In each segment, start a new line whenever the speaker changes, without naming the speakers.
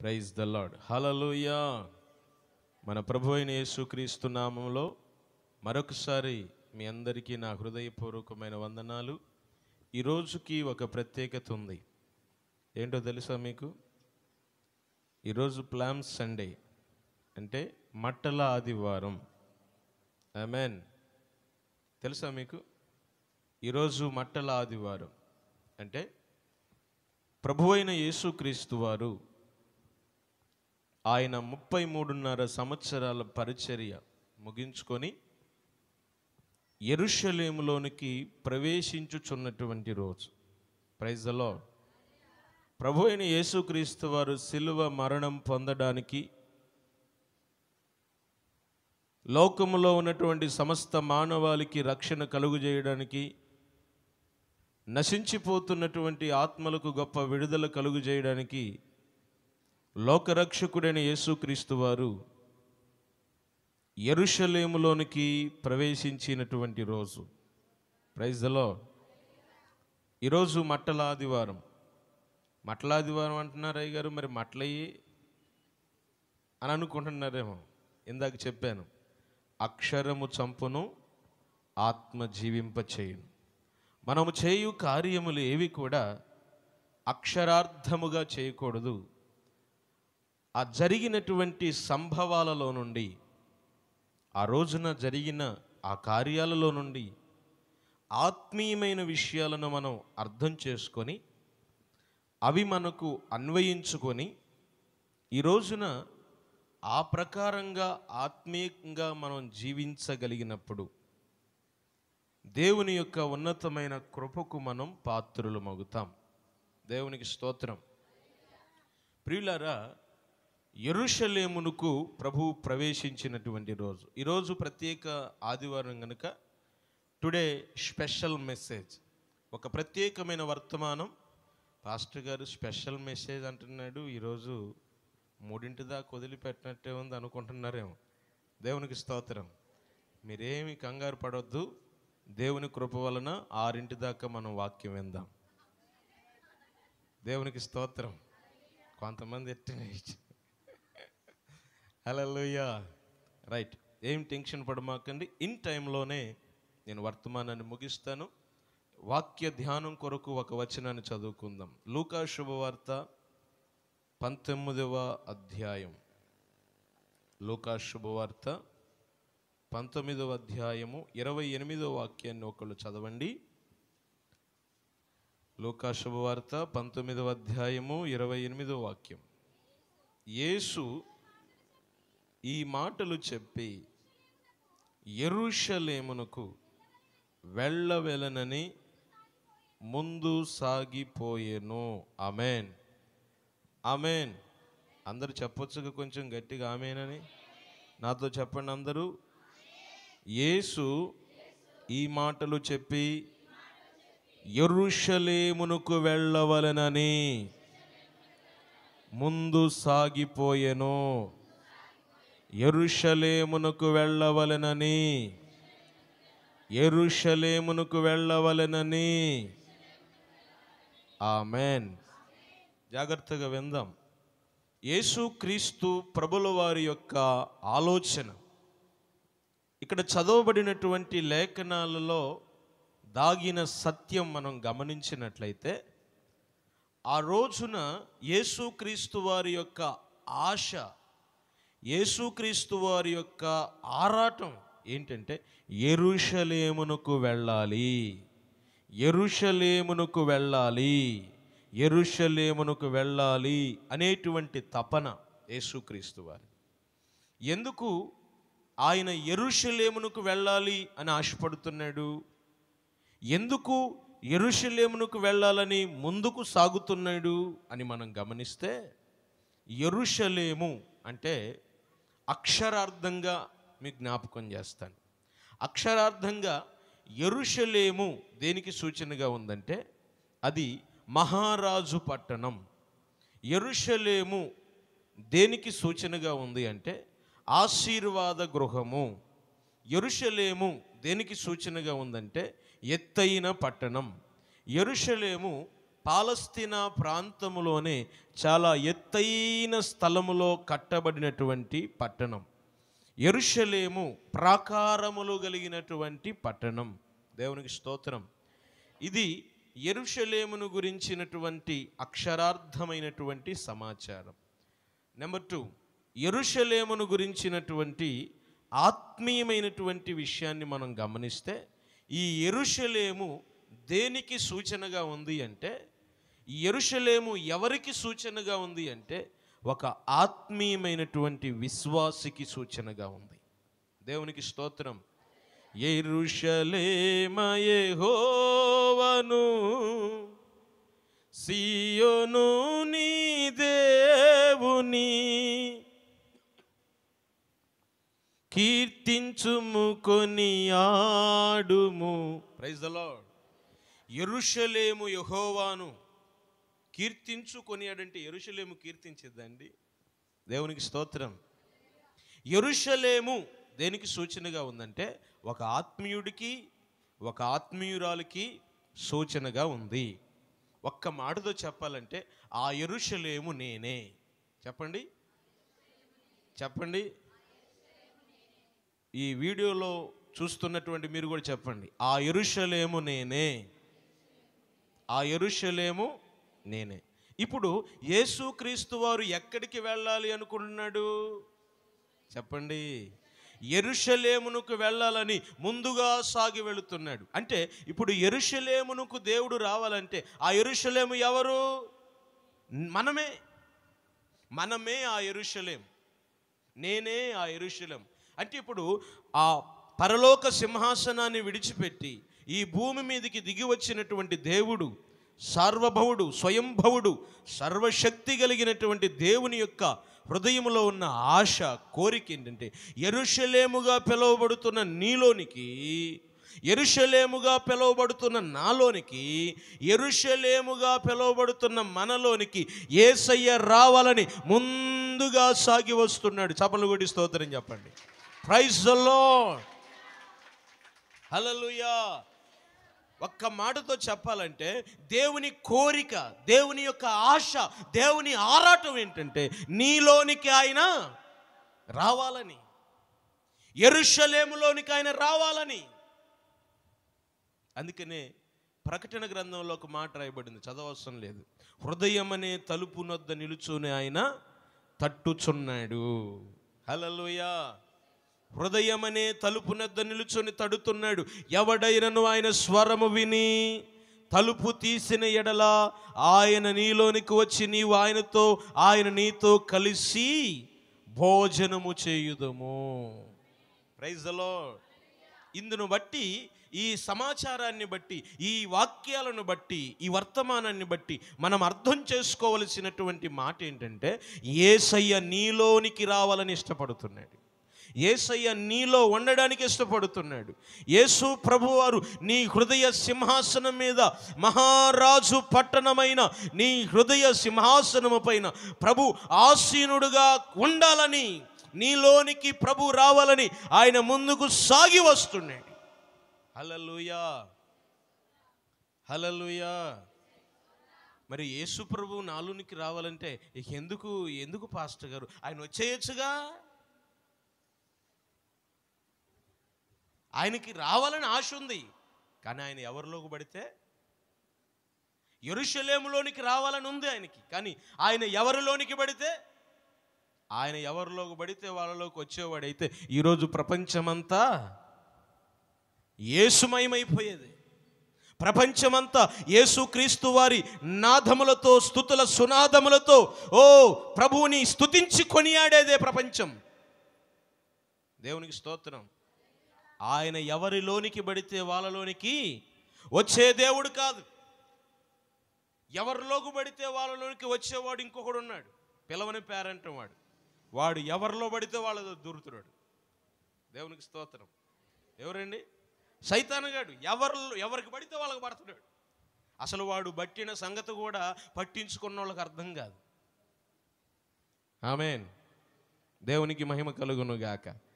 Praise the lord హలలుయా మన ప్రభు అయిన యేసుక్రీస్తు నామంలో మరొకసారి మీ అందరికీ నా హృదయపూర్వకమైన వందనాలు. ఈ రోజుకి ఒక ప్రత్యేకత ఉంది. ఏంటో తెలుసా మీకు? ఈరోజు ప్లామ్ సండే అంటే మట్టల ఆదివారం. ఆమెన్ తెలుసా మీకు? ఈరోజు మట్టల ఆదివారం అంటే ప్రభు అయిన యేసుక్రీస్తు వారు ఆయన ముప్పై మూడున్నర సంవత్సరాల పరిచర్య ముగించుకొని ఎరుషలేములోనికి ప్రవేశించుచున్నటువంటి రోజు. ప్రైజ్ ద ప్రభు అయిన యేసుక్రీస్తు వారు సిలువ మరణం పొందడానికి లోకములో ఉన్నటువంటి సమస్త మానవాళికి రక్షణ కలుగు చేయడానికి నశించిపోతున్నటువంటి ఆత్మలకు గొప్ప విడుదల కలుగు చేయడానికి లోకరక్షకుడైన యేసుక్రీస్తు వారు ఎరుషలేములోనికి ప్రవేశించినటువంటి రోజు. ప్రైజ్లో ఈరోజు మట్టల ఆదివారం మట్టల ఆదివారం అంటున్నారు అయ్య గారు మరి మట్లయ్యి అని అనుకుంటున్నారేమో. ఇందాక చెప్పాను అక్షరము చంపును ఆత్మ జీవింప చేయును మనము చేయు కార్యములు ఏవి కూడా అక్షరార్థముగా చేయకూడదు. ఆ జరిగినటువంటి సంభవాలలో నుండి ఆ రోజున జరిగిన ఆ కార్యాలలో నుండి ఆత్మీయమైన విషయాలను మనం అర్థం చేసుకొని అవి మనకు అన్వయించుకొని ఈ రోజున ఆ ప్రకారంగా ఆత్మీయంగా మనం జీవించగలిగినప్పుడు దేవుని యొక్క ఉన్నతమైన కృపకు మనం పాత్రులు మగుతాం. దేవునికి స్తోత్రం. ప్రియులారా ఎరుషలేమునకు ప్రభు ప్రవేశించినటువంటి రోజు. ఈరోజు ప్రత్యేక ఆదివారం కనుక టుడే స్పెషల్ మెసేజ్. ఒక ప్రత్యేకమైన వర్తమానం. పాస్టర్ గారు స్పెషల్ మెసేజ్ అంటున్నాడు. ఈరోజు మూడింటి దాకా వదిలిపెట్టినట్టే ఉంది అనుకుంటున్నారేమో. దేవునికి స్తోత్రం. మీరేమి కంగారు పడవద్దు దేవుని కృప వలన ఆరింటి దాకా మనం వాక్యం విందాం. దేవునికి స్తోత్రం. కొంతమంది ఎట్టి హలోయా రైట్. ఏం టెన్షన్ పడమాకండి. ఇన్ టైంలోనే నేను వర్తమానాన్ని ముగిస్తాను. వాక్య ధ్యానం కొరకు ఒక వచనాన్ని చదువుకుందాం. లూకా శుభవార్త పంతొమ్మిదవ అధ్యాయం. లూకా శుభవార్త పంతొమ్మిదవ అధ్యాయము ఇరవై ఎనిమిదవ వాక్యాన్ని ఒకళ్ళు చదవండి. లూకా శుభవార్త పంతొమ్మిదవ అధ్యాయము ఇరవై ఎనిమిదవ వాక్యం. యేసు ఈ మాటలు చెప్పి ఎరుషలేమునకు వెళ్ళవెలనని ముందు సాగిపోయేను. అమెన్ అమెన్ అందరు చెప్పొచ్చుగా కొంచెం గట్టిగా ఆమెనని? నాతో చెప్పండి అందరూ. యేసు ఈ మాటలు చెప్పి ఎరుషలేమునకు వెళ్ళవలనని ముందు సాగిపోయెను. ఎరుషలేమునకు వెళ్ళవలెనని. ఎరుషలేమునకు వెళ్ళవలెనని. ఆమెన్. జాగ్రత్తగా విందాం. యేసుక్రీస్తు ప్రభుల వారి యొక్క ఆలోచన. ఇక్కడ చదవబడినటువంటి లేఖనాలలో దాగిన సత్యం మనం గమనించినట్లయితే ఆ రోజున యేసుక్రీస్తు వారి యొక్క ఆశ యేసుక్రీస్తు వారి యొక్క ఆరాటం ఏంటంటే ఎరుషలేమునకు వెళ్ళాలి. ఎరుషలేమునకు వెళ్ళాలి. ఎరుషలేమునకు వెళ్ళాలి అనేటువంటి తపన యేసుక్రీస్తు వారి. ఎందుకు ఆయన ఎరుషలేమునకు వెళ్ళాలి అని ఆశపడుతున్నాడు? ఎందుకు ఎరుషలేమునకు వెళ్ళాలని ముందుకు సాగుతున్నాడు అని మనం గమనిస్తే ఎరుషలేము అంటే అక్షరార్థంగా మీకు జ్ఞాపకం చేస్తాను. అక్షరార్థంగా ఎరుషలేము దేనికి సూచనగా ఉందంటే అది మహారాజు పట్టణం. ఎరుషలేము దేనికి సూచనగా ఉంది అంటే ఆశీర్వాద గృహము. ఎరుషలేము దేనికి సూచనగా ఉందంటే ఎత్తైన పట్టణం. ఎరుషలేము పాలస్తీనా ప్రాంతములోనే చాలా ఎత్తైన స్థలములో కట్టబడినటువంటి పట్టణం. ఎరుషలేము ప్రాకారములు కలిగినటువంటి పట్టణం. దేవునికి స్తోత్రం. ఇది ఎరుషలేమును గురించినటువంటి అక్షరార్థమైనటువంటి సమాచారం. నెంబర్ టూ ఎరుషలేమును గురించినటువంటి ఆత్మీయమైనటువంటి విషయాన్ని మనం గమనిస్తే ఈ ఎరుషలేము దేనికి సూచనగా ఉంది అంటే ఎరుషలేము ఎవరికి సూచనగా ఉంది అంటే ఒక ఆత్మీయమైనటువంటి విశ్వాసికి సూచనగా ఉంది. దేవునికి స్తోత్రం. ఎరుషలేమయేహోవను సియోను నీ దేవుని కీర్తించుము కొని ఆడుము ప్రైజ్ ద లార్డ్. ఎరుషలేము యహోవాను కీర్తించుకొనియాడంటే ఎరుషలేము కీర్తించిద్దండి దేవునికి స్తోత్రం. ఎరుషలేము దేనికి సూచనగా ఉందంటే ఒక ఆత్మీయుడికి ఒక ఆత్మీయురాలికి సూచనగా ఉంది. ఒక్క మాటతో చెప్పాలంటే ఆ ఎరుషలేము నేనే. చెప్పండి. చెప్పండి. ఈ వీడియోలో చూస్తున్నటువంటి మీరు కూడా చెప్పండి. ఆ ఎరుషలేము నేనే. ఆ ఎరుషలేము నేనే. ఇప్పుడు యేసుక్రీస్తు వారు ఎక్కడికి వెళ్ళాలి అనుకుంటున్నాడు? చెప్పండి. ఎరుషలేమునకు వెళ్ళాలని ముందుగా సాగి వెళుతున్నాడు. అంటే ఇప్పుడు ఎరుషలేమునకు దేవుడు రావాలంటే ఆ ఎరుషలేము ఎవరు? మనమే. మనమే ఆ ఎరుషలేం. నేనే ఆ ఎరుషలేం. అంటే ఇప్పుడు ఆ పరలోక సింహాసనాన్ని విడిచిపెట్టి ఈ భూమి మీదకి దిగి వచ్చినటువంటి దేవుడు సార్వభవుడు స్వయంభవుడు సర్వశక్తి కలిగినటువంటి దేవుని యొక్క హృదయంలో ఉన్న ఆశ కోరిక ఏంటంటే ఎరుషలేముగా పిలువబడుతున్న నీలోనికి ఎరుషలేముగా పిలువబడుతున్న నాలోనికి ఎరుషలేముగా పిలువబడుతున్న మనలోనికి ఏసయ్య రావాలని ముందుగా సాగి వస్తున్నాడు. చపలు గుడి స్తోత్రం చెప్పండి. ప్రైజ్ లార్డ్ హల్లెలూయా ఒక్క మాటతో చెప్పాలంటే దేవుని కోరిక దేవుని యొక్క ఆశ దేవుని ఆరాటం ఏంటంటే నీలోనికి ఆయన రావాలని. ఎరుషలేములోనికి ఆయన రావాలని. అందుకనే ప్రకటన గ్రంథంలో ఒక మాట రాయబడింది చదవవసరం లేదు. హృదయం అనే తలుపునొద్ద నిలుచుని ఆయన తట్టుచున్నాడు. హలలుయా హృదయం అనే తలుపు నద్ద నిలుచొని తడుతున్నాడు. ఎవడైనను ఆయన స్వరము విని తలుపు తీసిన ఎడల ఆయన నీలోనికి వచ్చి నీవు ఆయనతో ఆయన నీతో కలిసి భోజనము చేయుదము. ప్రైజ్ ఇందును బట్టి ఈ సమాచారాన్ని బట్టి ఈ వాక్యాలను బట్టి ఈ వర్తమానాన్ని బట్టి మనం అర్థం చేసుకోవలసినటువంటి మాట ఏంటంటే ఏసయ్య నీలోనికి రావాలని ఇష్టపడుతున్నాడు. ఏసయ్య నీలో ఉండడానికి ఇష్టపడుతున్నాడు. యేసు ప్రభువారు నీ హృదయ సింహాసనం మీద మహారాజు పట్టణమైన నీ హృదయ సింహాసనము పైన ప్రభు ఆసీనుడుగా ఉండాలని నీలోనికి ప్రభు రావాలని ఆయన ముందుకు సాగి వస్తున్నాడు. హలలుయా హలలుయా మరి యేసు ప్రభు నాలునికి రావాలంటే ఎందుకు ఎందుకు పాస్టర్ గారు? ఆయన వచ్చేయచ్చుగా? ఆయనకి రావాలని ఆశ ఉంది. కానీ ఆయన ఎవరిలోకి పడితే ఎరుషలేములోనికి రావాలని ఉంది ఆయనకి. కానీ ఆయన ఎవరిలోనికి పడితే ఆయన ఎవరిలోకి పడితే వాళ్ళలోకి వచ్చేవాడైతే ఈరోజు ప్రపంచమంతా ఏసుమయమైపోయేది ప్రపంచమంతా యేసుక్రీస్తు వారి నాదములతో స్థుతుల సునాదములతో ఓ ప్రభువుని స్థుతించి కొనియాడేదే ప్రపంచం. దేవునికి స్తోత్రం. ఆయన ఎవరిలోనికి పడితే వాళ్ళలోనికి వచ్చే దేవుడు కాదు. ఎవరిలోకి పడితే వాళ్ళలోనికి వచ్చేవాడు ఇంకొకడు ఉన్నాడు. పిలవని పేరెంట్ వాడు. వాడు ఎవరిలో పడితే వాళ్ళ దూరుతున్నాడు. దేవునికి స్తోత్రం. ఎవరండి? సైతానగాడు ఎవరు ఎవరికి పడితే వాళ్ళకి పడుతున్నాడు. అసలు వాడు పట్టిన సంగతి కూడా పట్టించుకున్న వాళ్ళకి అర్థం కాదు. ఆమెన్. దేవునికి మహిమ కలుగును గాక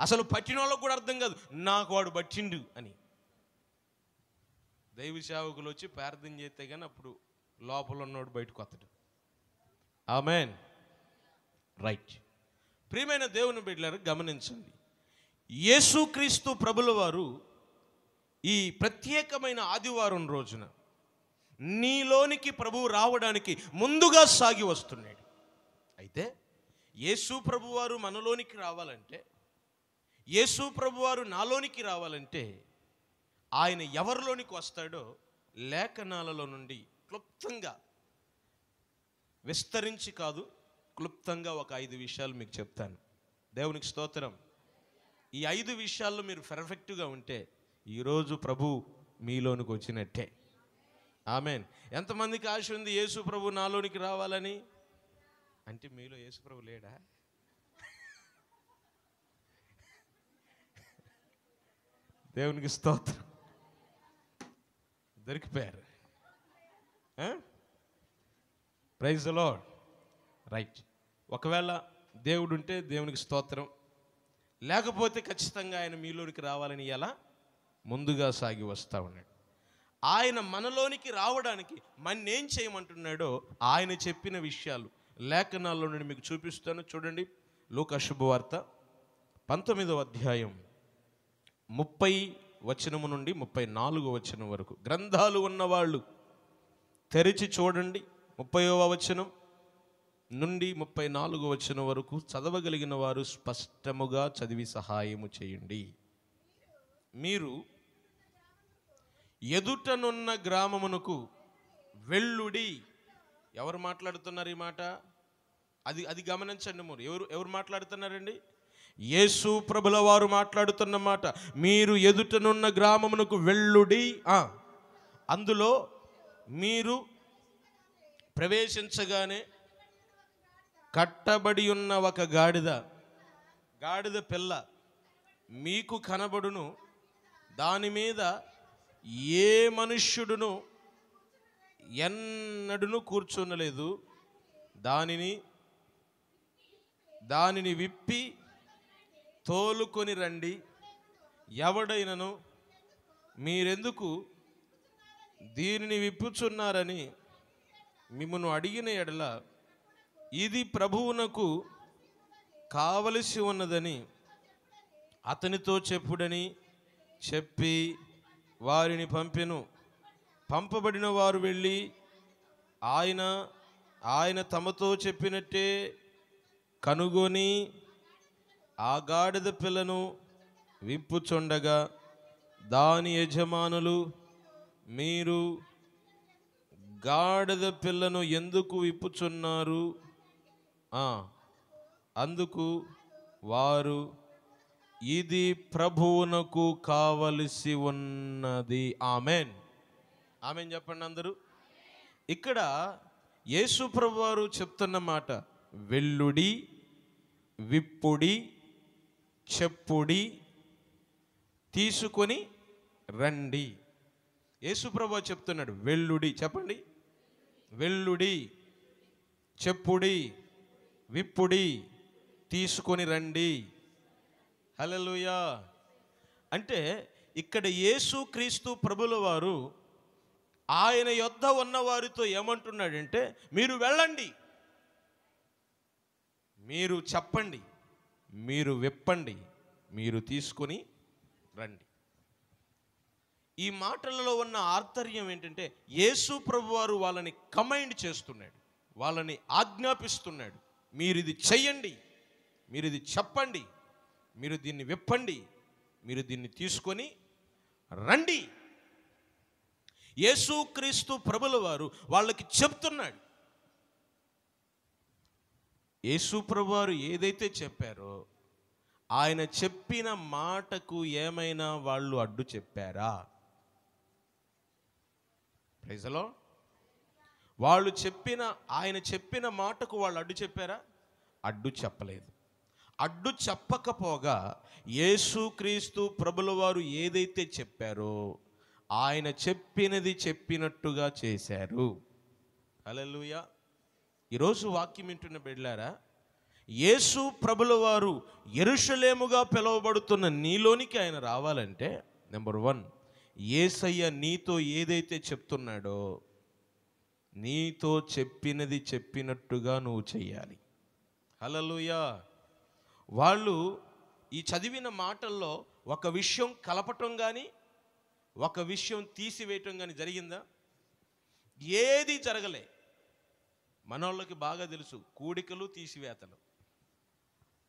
అసలు పట్టిన వాళ్ళకు కూడా అర్థం కాదు. నాకు వాడు పట్టిండు అని. దైవ సేవకులు వచ్చి ప్రార్థన చేస్తే కానీ అప్పుడు లోపల ఉన్నోడు బయటకు వస్తాడు. ఆమెన్. రైట్. ప్రియమైన దేవుని బిడ్డలారు గమనించండి. యేసుక్రీస్తు ప్రభుల వారు ఈ ప్రత్యేకమైన ఆదివారం రోజున నీలోనికి ప్రభువు రావడానికి ముందుగా సాగి వస్తున్నాడు. అయితే యేసు ప్రభువారు మనలోనికి రావాలంటే యేసు ప్రభువారు నాలోనికి రావాలంటే ఆయన ఎవరిలోనికి వస్తాడో లేఖనాలలో నుండి క్లుప్తంగా విస్తరించి కాదు క్లుప్తంగా ఒక ఐదు విషయాలు మీకు చెప్తాను. దేవునికి స్తోత్రం. ఈ ఐదు విషయాల్లో మీరు పెర్ఫెక్ట్గా ఉంటే ఈరోజు ప్రభు మీలోనికి వచ్చినట్టే. ఆమెన్. ఎంతమందికి ఆశ ఉంది యేసు ప్రభు నాలోనికి రావాలని? అంటే మీలో యేసు ప్రభు లేడా? దేవునికి స్తోత్రం. దొరికిపోయారు. ప్రైజ్ లాడ్ రైట్ ఒకవేళ దేవుడు ఉంటే దేవునికి స్తోత్రం. లేకపోతే ఖచ్చితంగా ఆయన మీలోనికి రావాలని ఎలా? ముందుగా సాగి వస్తూ ఉన్నాడు. ఆయన మనలోనికి రావడానికి మన్నేం చేయమంటున్నాడో ఆయన చెప్పిన విషయాలు లేఖనాల్లో నుండి మీకు చూపిస్తాను. చూడండి. లోక శుభవార్త పంతొమ్మిదవ అధ్యాయం. ముప్పై వచనము నుండి ముప్పై నాలుగు వచనం వరకు. గ్రంథాలు ఉన్నవాళ్ళు తెరిచి చూడండి. ముప్పైవ వచనం నుండి ముప్పై నాలుగు వచనం వరకు చదవగలిగిన వారు స్పష్టముగా చదివి సహాయము చేయండి. మీరు ఎదుటనున్న గ్రామమునకు వెళ్ళుడి. ఎవరు మాట్లాడుతున్నారు ఈ మాట? అది అది గమనించండి మీరు ఎవరు ఎవరు మాట్లాడుతున్నారండి? యేసు ప్రభుల వారు మాట్లాడుతున్న మాట మీరు ఎదుటనున్న గ్రామమునకు వెళ్ళుడి. అందులో మీరు ప్రవేశించగానే కట్టబడి ఉన్న ఒక గాడిద గాడిద పిల్ల మీకు కనబడును. దాని మీద ఏ మనుష్యుడును ఎన్నడును కూర్చునలేదు. దానిని దానిని విప్పి తోలుకొని రండి. ఎవడైనను మీరెందుకు దీనిని విప్పుచున్నారని మిమ్మను అడిగిన ఎడల ఇది ప్రభువునకు కావలసి ఉన్నదని అతనితో చెప్పుడని చెప్పి వారిని పంపెను. పంపబడిన వారు వెళ్ళి ఆయన ఆయన తమతో చెప్పినట్టే కనుగొని ఆ గాడిద పిల్లను విప్పుచుండగా దాని యజమానులు మీరు గాడిద పిల్లను ఎందుకు విప్పుచున్నారు? అందుకు వారు ఇది ప్రభువునకు కావలసి ఉన్నది. ఆమెన్. ఆమెన్ చెప్పండి అందరూ. ఇక్కడ యేసు ప్రభు వారు చెప్తున్న మాట వెల్లుడి విప్పుడి చెప్పుడి తీసుకొని రండి. యేసుప్రభు చెప్తున్నాడు వెల్లుడి చెప్పండి. వెల్లుడి చెప్పుడి విప్పుడి తీసుకొని రండి. హలలుయా అంటే ఇక్కడ యేసు క్రీస్తు ప్రభుల వారు ఆయన యొద్ద ఉన్న వారితో ఏమంటున్నాడంటే మీరు వెళ్ళండి. మీరు చెప్పండి. మీరు విప్పండి మీరు తీసుకొని రండి. ఈ మాటలలో ఉన్న ఆంతర్యం ఏంటంటే యేసు ప్రభు వారు వాళ్ళని కమైండ్ చేస్తున్నాడు వాళ్ళని ఆజ్ఞాపిస్తున్నాడు. మీరు ఇది చెయ్యండి మీరు ఇది చెప్పండి మీరు దీన్ని విప్పండి మీరు దీన్ని తీసుకొని రండి. యేసుక్రీస్తు ప్రభుల వారు వాళ్ళకి చెప్తున్నాడు యేసు వారు ఏదైతే చెప్పారో ఆయన చెప్పిన మాటకు ఏమైనా వాళ్ళు అడ్డు చెప్పారా? ప్రైజలో వాళ్ళు చెప్పిన ఆయన చెప్పిన మాటకు వాళ్ళు అడ్డు చెప్పారా? అడ్డు చెప్పలేదు. అడ్డు చెప్పకపోగా యేసుక్రీస్తు ప్రభుల వారు ఏదైతే చెప్పారో ఆయన చెప్పినది చెప్పినట్టుగా చేశారు. హల్లెలూయా ఈరోజు వాక్యం వింటున్న బిడ్లారా యేసు ప్రభుల వారు ఎరుషలేముగా పిలువబడుతున్న నీలోనికి ఆయన రావాలంటే నెంబర్ వన్ ఏసయ్య నీతో ఏదైతే చెప్తున్నాడో నీతో చెప్పినది చెప్పినట్టుగా నువ్వు చెయ్యాలి. హలలుయా వాళ్ళు ఈ చదివిన మాటల్లో ఒక విషయం కలపటం కానీ ఒక విషయం తీసివేయటం కానీ జరిగిందా? ఏది జరగలే. మనోళ్ళకి బాగా తెలుసు. కూడికలు తీసివేతలు.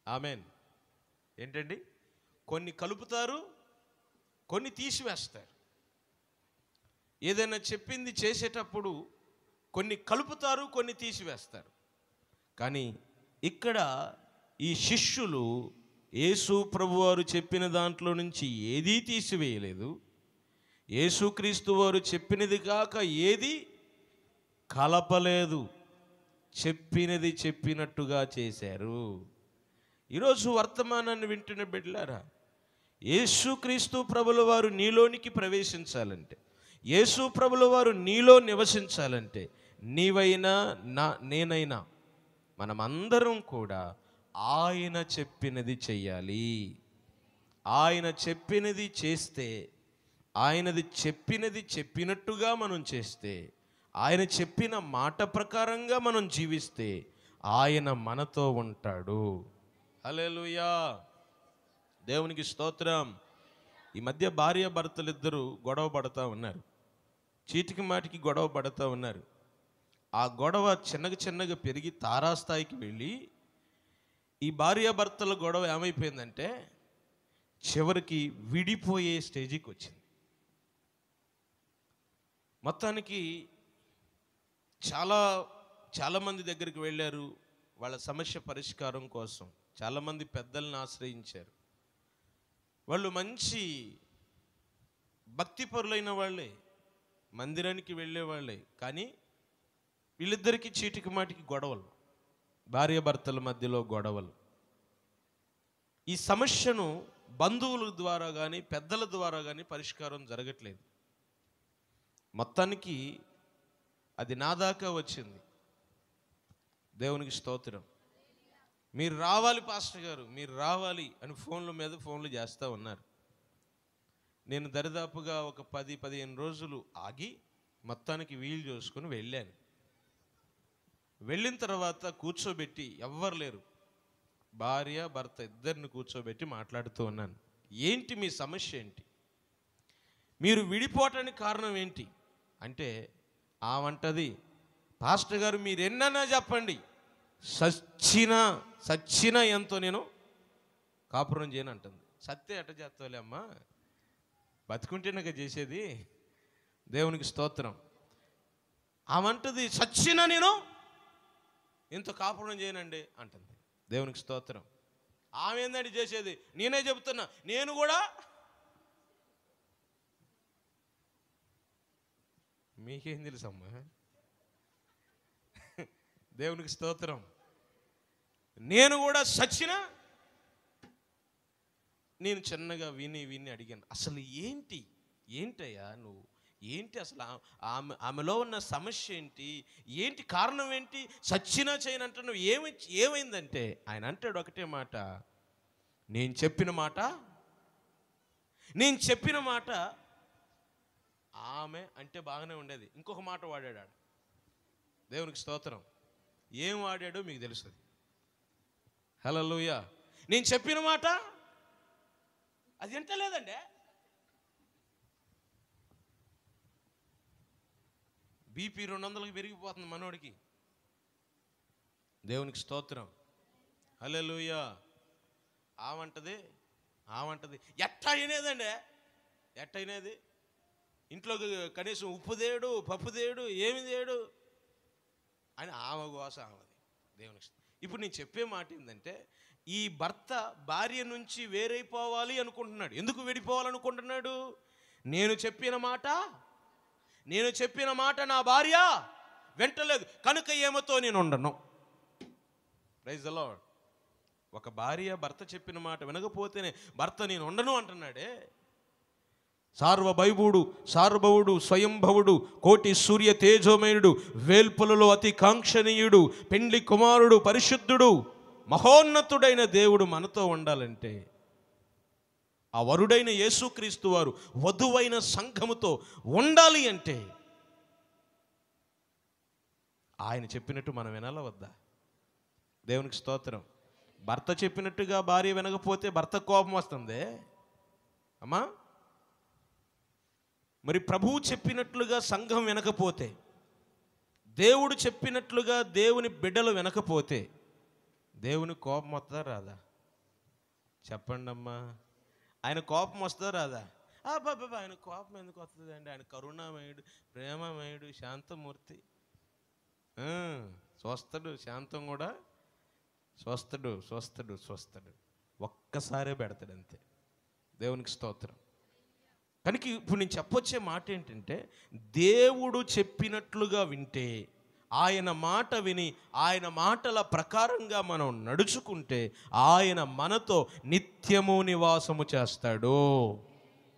ఆమెన్. ఏంటండి? కొన్ని కలుపుతారు కొన్ని తీసివేస్తారు. ఏదైనా చెప్పింది చేసేటప్పుడు కొన్ని కలుపుతారు కొన్ని తీసివేస్తారు. కానీ ఇక్కడ ఈ శిష్యులు యేసు ప్రభువారు చెప్పిన దాంట్లో నుంచి ఏదీ తీసివేయలేదు. యేసుక్రీస్తు వారు చెప్పినది కాక ఏది కలపలేదు. చెప్పినది చెప్పినట్టుగా చేశారు. ఈరోజు వర్తమానాన్ని వింటున్న బిడ్డలారా యేసుక్రీస్తు ప్రభుల వారు నీలోనికి ప్రవేశించాలంటే యేసు ప్రభుల వారు నీలో నివసించాలంటే నీవైనా నా నేనైనా మనమందరం కూడా ఆయన చెప్పినది చెయ్యాలి. ఆయన చెప్పినది చేస్తే ఆయనది చెప్పినది చెప్పినట్టుగా మనం చేస్తే ఆయన చెప్పిన మాట ప్రకారంగా మనం జీవిస్తే ఆయన మనతో ఉంటాడు. అలెలుయా దేవునికి స్తోత్రం. ఈ మధ్య భార్య భర్తలిద్దరూ గొడవ పడుతూ ఉన్నారు. చీటికి మాటికి గొడవ పడతా ఉన్నారు. ఆ గొడవ చిన్నగా చిన్నగా పెరిగి తారాస్థాయికి వెళ్ళి ఈ భార్యాభర్తల గొడవ ఏమైపోయిందంటే చివరికి విడిపోయే స్టేజికి వచ్చింది మొత్తానికి చాలా చాలామంది దగ్గరికి వెళ్ళారు వాళ్ళ సమస్య పరిష్కారం కోసం. చాలామంది పెద్దలను ఆశ్రయించారు. వాళ్ళు మంచి భక్తిపరులైన వాళ్ళే. మందిరానికి వెళ్ళేవాళ్ళే కానీ వీళ్ళిద్దరికీ చీటికి మాటికి గొడవలు. భార్యాభర్తల మధ్యలో గొడవలు. ఈ సమస్యను బంధువుల ద్వారా కానీ పెద్దల ద్వారా కానీ పరిష్కారం జరగట్లేదు. మొత్తానికి అది నా దాకా వచ్చింది. దేవునికి స్తోత్రం. మీరు రావాలి పాస్టర్ గారు మీరు రావాలి అని ఫోన్ల మీద ఫోన్లు చేస్తూ ఉన్నారు. నేను దరిదాపుగా ఒక పది పదిహేను రోజులు ఆగి మొత్తానికి వీలు చూసుకొని వెళ్ళాను. వెళ్ళిన తర్వాత కూర్చోబెట్టి ఎవ్వరు లేరు. భార్య భర్త ఇద్దరిని కూర్చోబెట్టి మాట్లాడుతూ ఉన్నాను. ఏంటి మీ సమస్య ఏంటి? మీరు విడిపోవటానికి కారణం ఏంటి? అంటే ఆమంటది పాస్టర్ గారు మీరు ఎన్నన్నా చెప్పండి. సచ్చిన సచ్చిన ఎంతో నేను కాపురం చేయను అంటుంది సత్తే ఎట చేస్తావులే అమ్మా? బతుకుంటేనక చేసేది. దేవునికి స్తోత్రం. ఆమంటది సచ్చిన నేను ఇంత కాపురం చేయనండి అంటుంది. దేవునికి స్తోత్రం. ఆమె ఏందండి చేసేది? నేనే చెబుతున్నా. నేను కూడా మీకేం తెలుసమ్మా? దేవునికి స్తోత్రం. నేను కూడా సచిన నేను చిన్నగా విని విని అడిగాను అసలు ఏంటి? ఏంటయ్యా నువ్వు? ఏంటి అసలు ఆమె ఆమెలో ఉన్న సమస్య ఏంటి? ఏంటి కారణం ఏంటి? సచ్చినా చేయనంటే నువ్వు ఏమి ఏమైందంటే? ఆయన అంటాడు ఒకటే మాట నేను చెప్పిన మాట నేను చెప్పిన మాట ఆమె అంటే బాగానే ఉండేది. ఇంకొక మాట వాడాడు ఆడ. దేవునికి స్తోత్రం. ఏం వాడాడో మీకు తెలుస్తుంది. హలో లూయ నేను చెప్పిన మాట అది వింటలేదండి. బీపీ రెండు వందలకి పెరిగిపోతుంది మనోడికి. దేవునికి స్తోత్రం. వంటది ఆమంటది ఆమంటది ఎట్ట అయినదండి ఎట్ట అయినది ఇంట్లోకి కనీసం ఉప్పు తేడు పప్పు తేడు ఏమి తేడు అని ఆమె గోస ఆమెది ఇప్పుడు నేను చెప్పే మాట ఏంటంటే ఈ భర్త భార్య నుంచి వేరైపోవాలి అనుకుంటున్నాడు. ఎందుకు విడిపోవాలనుకుంటున్నాడు? నేను చెప్పిన మాట నేను చెప్పిన మాట నా భార్య వెంటలేదు. కనుక ఏమతో నేను ఉండను? ప్రైజ్ ద ఒక భార్య భర్త చెప్పిన మాట వినకపోతేనే భర్త నేను ఉండను అంటున్నాడే. సార్వభైవుడు సార్వభవుడు స్వయంభవుడు కోటి సూర్య తేజోమయుడు వేల్పులలో అతి కాంక్షణీయుడు పెండ్లి కుమారుడు పరిశుద్ధుడు మహోన్నతుడైన దేవుడు మనతో ఉండాలంటే ఆ వరుడైన యేసుక్రీస్తు వారు వధువైన సంఘముతో ఉండాలి అంటే ఆయన చెప్పినట్టు మనం వినాలా వద్దా? దేవునికి స్తోత్రం. భర్త చెప్పినట్టుగా భార్య వినకపోతే భర్త కోపం వస్తుంది? అమ్మా? మరి ప్రభువు చెప్పినట్లుగా సంఘం వినకపోతే దేవుడు చెప్పినట్లుగా దేవుని బిడ్డలు వినకపోతే దేవుని కోపం వస్తుందా రాదా? చెప్పండి అమ్మా ఆయన కోపం వస్తుందా రాదా? ఆ బాబా ఆయన కోపం ఎందుకు వస్తుంది అండి ఆయన కరుణామయుడు ప్రేమమయుడు శాంతమూర్తి. స్వస్థుడు శాంతం కూడా స్వస్థుడు స్వస్థుడు స్వస్థుడు. ఒక్కసారే పెడతాడు అంతే. దేవునికి స్తోత్రం. కనుక ఇప్పుడు నేను చెప్పొచ్చే మాట ఏంటంటే దేవుడు చెప్పినట్లుగా వింటే ఆయన మాట విని ఆయన మాటల ప్రకారంగా మనం నడుచుకుంటే ఆయన మనతో నిత్యము నివాసము చేస్తాడు.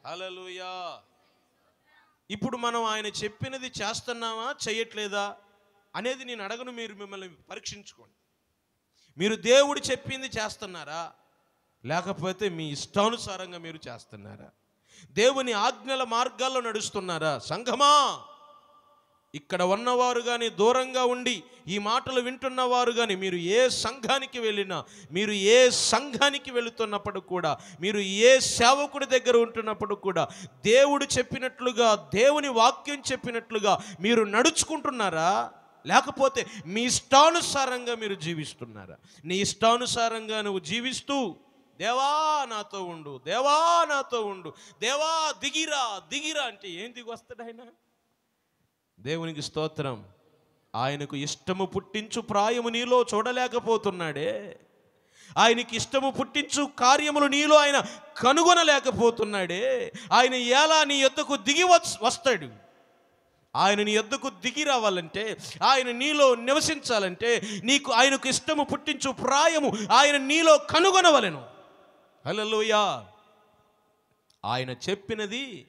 అలలుయా ఇప్పుడు మనం ఆయన చెప్పినది చేస్తున్నామా చేయట్లేదా అనేది నేను అడగను మీరు మిమ్మల్ని పరీక్షించుకోండి. మీరు దేవుడు చెప్పింది చేస్తున్నారా? లేకపోతే మీ ఇష్టానుసారంగా మీరు చేస్తున్నారా? దేవుని ఆజ్ఞల మార్గాల్లో నడుస్తున్నారా? సంఘమా? ఇక్కడ ఉన్నవారు కానీ దూరంగా ఉండి ఈ మాటలు వింటున్నవారు కానీ మీరు ఏ సంఘానికి వెళ్ళినా మీరు ఏ సంఘానికి వెళుతున్నప్పుడు కూడా మీరు ఏ సేవకుడి దగ్గర ఉంటున్నప్పుడు కూడా దేవుడు చెప్పినట్లుగా దేవుని వాక్యం చెప్పినట్లుగా మీరు నడుచుకుంటున్నారా? లేకపోతే మీ ఇష్టానుసారంగా మీరు జీవిస్తున్నారా? నీ ఇష్టానుసారంగా నువ్వు జీవిస్తూ దేవా నాతో ఉండు దేవా నాతో ఉండు దేవా దిగిరా దిగిరా అంటే ఏం దిగి వస్తాడు ఆయన? దేవునికి స్తోత్రం. ఆయనకు ఇష్టము పుట్టించు ప్రాయము నీలో చూడలేకపోతున్నాడే. ఆయనకి ఇష్టము పుట్టించు కార్యములు నీలో ఆయన కనుగొనలేకపోతున్నాడే. ఆయన ఎలా నీ యొద్దకు దిగి వస్తాడు? ఆయన నీ యొద్దకు దిగి రావాలంటే ఆయన నీలో నివసించాలంటే నీకు ఆయనకు ఇష్టము పుట్టించు ప్రాయము ఆయన నీలో కనుగొనవలెను. హల్లెలూయా. ఆయన చెప్పినది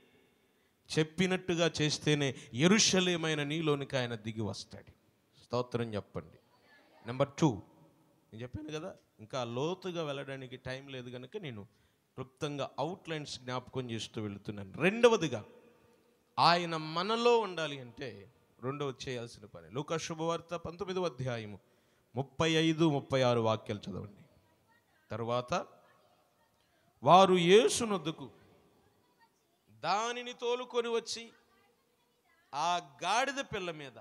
చెప్పినట్టుగా చేస్తేనే ఎరుషలేమైన నీలోనికి ఆయన దిగి వస్తాడు. స్తోత్రం చెప్పండి. నెంబర్ టూ నేను చెప్పాను కదా ఇంకా లోతుగా వెళ్ళడానికి టైం లేదు కనుక నేను క్లుప్తంగా అవుట్లైన్స్ జ్ఞాపకం చేస్తూ వెళుతున్నాను. రెండవదిగా ఆయన మనలో ఉండాలి అంటే రెండవది చేయాల్సిన పని. లోక శుభవార్త పంతొమ్మిదవ అధ్యాయము ముప్పై ఐదు ముప్పై ఆరు వాక్యాలు చదవండి. తర్వాత వారు యేసునొద్దుకు. దానిని తోలుకొని వచ్చి ఆ గాడిద పిల్ల మీద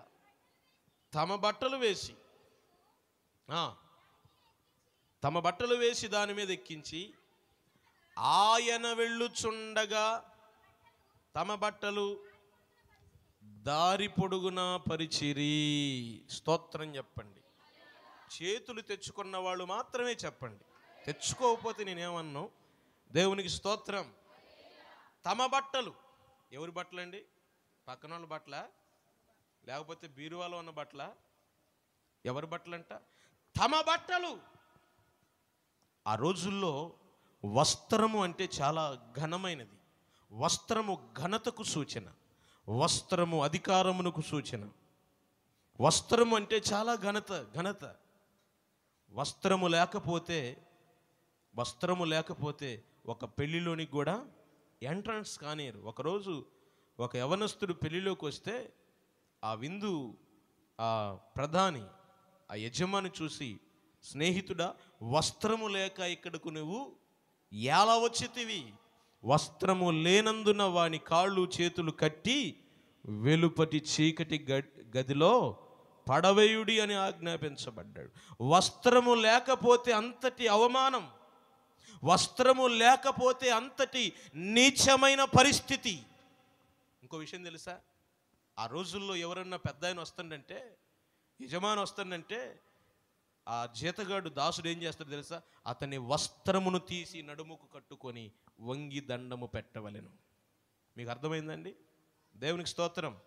తమ బట్టలు వేసి తమ బట్టలు వేసి దాని మీద ఎక్కించి ఆయన వెళ్ళుచుండగా తమ బట్టలు దారి పొడుగున పరిచిరి. స్తోత్రం చెప్పండి. చేతులు తెచ్చుకున్న వాళ్ళు మాత్రమే చెప్పండి. తెచ్చుకోకపోతే నేనేమన్నాను దేవునికి స్తోత్రం. తమ బట్టలు. ఎవరి బట్టలండి? పక్కన వాళ్ళ బట్టల? లేకపోతే బీరువాలో ఉన్న బట్టల? ఎవరి బట్టలంట? తమ బట్టలు. ఆ రోజుల్లో వస్త్రము అంటే చాలా ఘనమైనది. వస్త్రము ఘనతకు సూచన. వస్త్రము అధికారమునకు సూచన. వస్త్రము అంటే చాలా ఘనత ఘనత. వస్త్రము లేకపోతే వస్త్రము లేకపోతే ఒక పెళ్ళిలోనికి కూడా ఎంట్రన్స్ కానియరు ఒకరోజు ఒక యవనస్తుడు పెళ్ళిలోకి వస్తే ఆ విందు ఆ ప్రధాని ఆ యజమాని చూసి స్నేహితుడా వస్త్రము లేక ఇక్కడకు నువ్వు ఎలా వచ్చితివి వస్త్రము లేనందున వాని కాళ్ళు చేతులు కట్టి వెలుపటి చీకటి గదిలో పడవేయుడి అని ఆజ్ఞాపించబడ్డాడు. వస్త్రము లేకపోతే అంతటి అవమానం వస్త్రము లేకపోతే అంతటి నీచమైన పరిస్థితి. ఇంకో విషయం తెలుసా? ఆ రోజుల్లో ఎవరన్నా పెద్ద ఆయన వస్తుండంటే యజమాని వస్తుండంటే ఆ జీతగాడు దాసుడు ఏం చేస్తాడు తెలుసా? అతని వస్త్రమును తీసి నడుముకు కట్టుకొని వంగి దండము పెట్టవలెను. మీకు అర్థమైందండి? దేవునికి స్తోత్రం.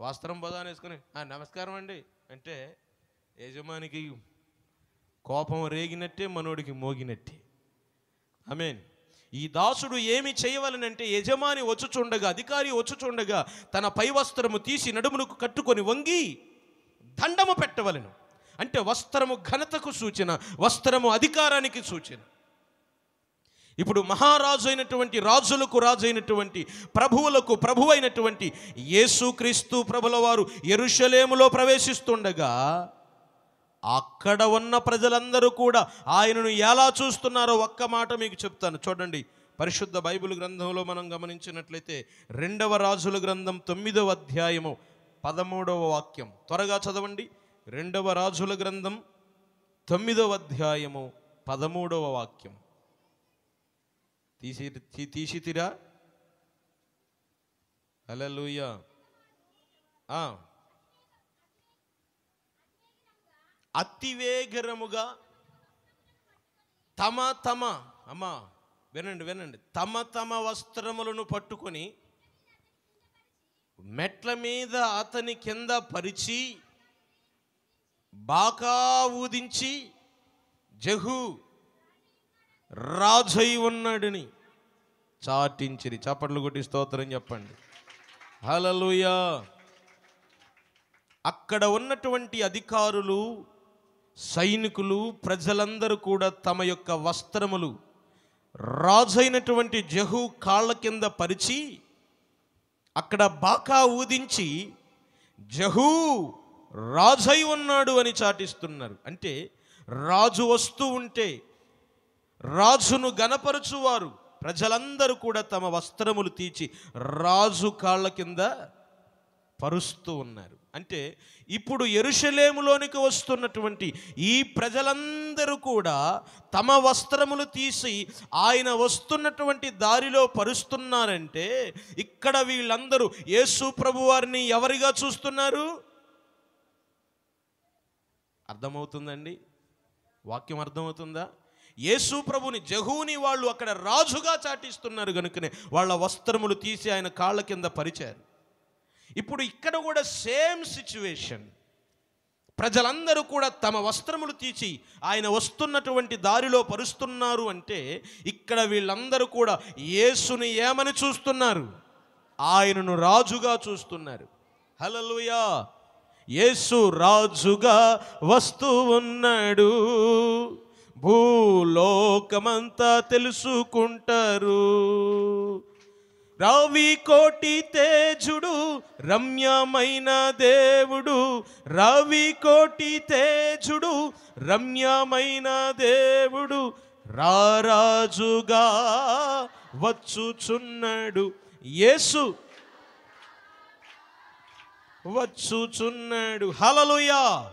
వస్త్రం బదాన్ని వేసుకొని నమస్కారం అండి. అంటే యజమానికి కోపం రేగినట్టే మనోడికి మోగినట్టే. ఆమేన్ ఈ దాసుడు ఏమి చేయవలనంటే యజమాని వచ్చుచుండగా అధికారి వచ్చుచుండగా తన పై వస్త్రము తీసి నడుమునకు కట్టుకొని వంగి దండము పెట్టవలను. అంటే వస్త్రము ఘనతకు సూచన వస్త్రము అధికారానికి సూచన. ఇప్పుడు మహారాజు అయినటువంటి రాజులకు రాజు అయినటువంటి ప్రభువులకు ప్రభు అయినటువంటి యేసుక్రీస్తు ప్రభుల వారు ఎరుషలేములో ప్రవేశిస్తుండగా అక్కడ ఉన్న ప్రజలందరూ కూడా ఆయనను ఎలా చూస్తున్నారో ఒక్క మాట మీకు చెప్తాను. చూడండి పరిశుద్ధ బైబిల్ గ్రంథంలో మనం గమనించినట్లయితే రెండవ రాజుల గ్రంథం తొమ్మిదవ అధ్యాయము పదమూడవ వాక్యం. త్వరగా చదవండి. రెండవ రాజుల గ్రంథం తొమ్మిదవ అధ్యాయము పదమూడవ వాక్యం. తీసి తీ- తీసితిరా హల్లెలూయా ఆ అతివేగరముగా తమ తమ అమ్మా వినండి వినండి. తమ తమ వస్త్రములను పట్టుకొని మెట్ల మీద అతని కింద పరిచి బాకా ఊదించి జహు రాజై ఉన్నాడని చాటించిరి. చప్పట్లు కొట్టి స్తోత్రం చెప్పండి. హలలుయా అక్కడ ఉన్నటువంటి అధికారులు సైనికులు ప్రజలందరూ కూడా తమ యొక్క వస్త్రములు రాజైనటువంటి జహు కాళ్ళ కింద పరిచి అక్కడ బాకా ఊదించి జహూ రాజై ఉన్నాడు అని చాటిస్తున్నారు. అంటే రాజు వస్తూ ఉంటే రాజును గనపరుచువారు ప్రజలందరూ కూడా తమ వస్త్రములు తీచి రాజు కాళ్ళ కింద పరుస్తూ ఉన్నారు. అంటే ఇప్పుడు ఎరుషలేములోనికి వస్తున్నటువంటి ఈ ప్రజలందరూ కూడా తమ వస్త్రములు తీసి ఆయన వస్తున్నటువంటి దారిలో పరుస్తున్నారంటే ఇక్కడ వీళ్ళందరూ యేసు ప్రభు వారిని ఎవరిగా చూస్తున్నారు? అర్థమవుతుందండి? వాక్యం అర్థమవుతుందా? యేసు ప్రభుని జహూని వాళ్ళు అక్కడ రాజుగా చాటిస్తున్నారు కనుకనే వాళ్ళ వస్త్రములు తీసి ఆయన కాళ్ళ కింద పరిచారు. ఇప్పుడు ఇక్కడ కూడా సేమ్ సిచ్యువేషన్. ప్రజలందరూ కూడా తమ వస్త్రములు తీసి ఆయన వస్తున్నటువంటి దారిలో పరుస్తున్నారు అంటే ఇక్కడ వీళ్ళందరూ కూడా యేసుని ఏమని చూస్తున్నారు? ఆయనను రాజుగా చూస్తున్నారు. హలలుయా యేసు రాజుగా వస్తూ ఉన్నాడు. భూలోకమంతా తెలుసుకుంటారు. రావి కోటి తేజుడు రమ్యమైన దేవుడు. రావి కోటి తేజుడు రమ్యమైన దేవుడు. రారాజుగా వచ్చుచున్నాడు యేసు. వచ్చుచున్నాడు. హలలుయా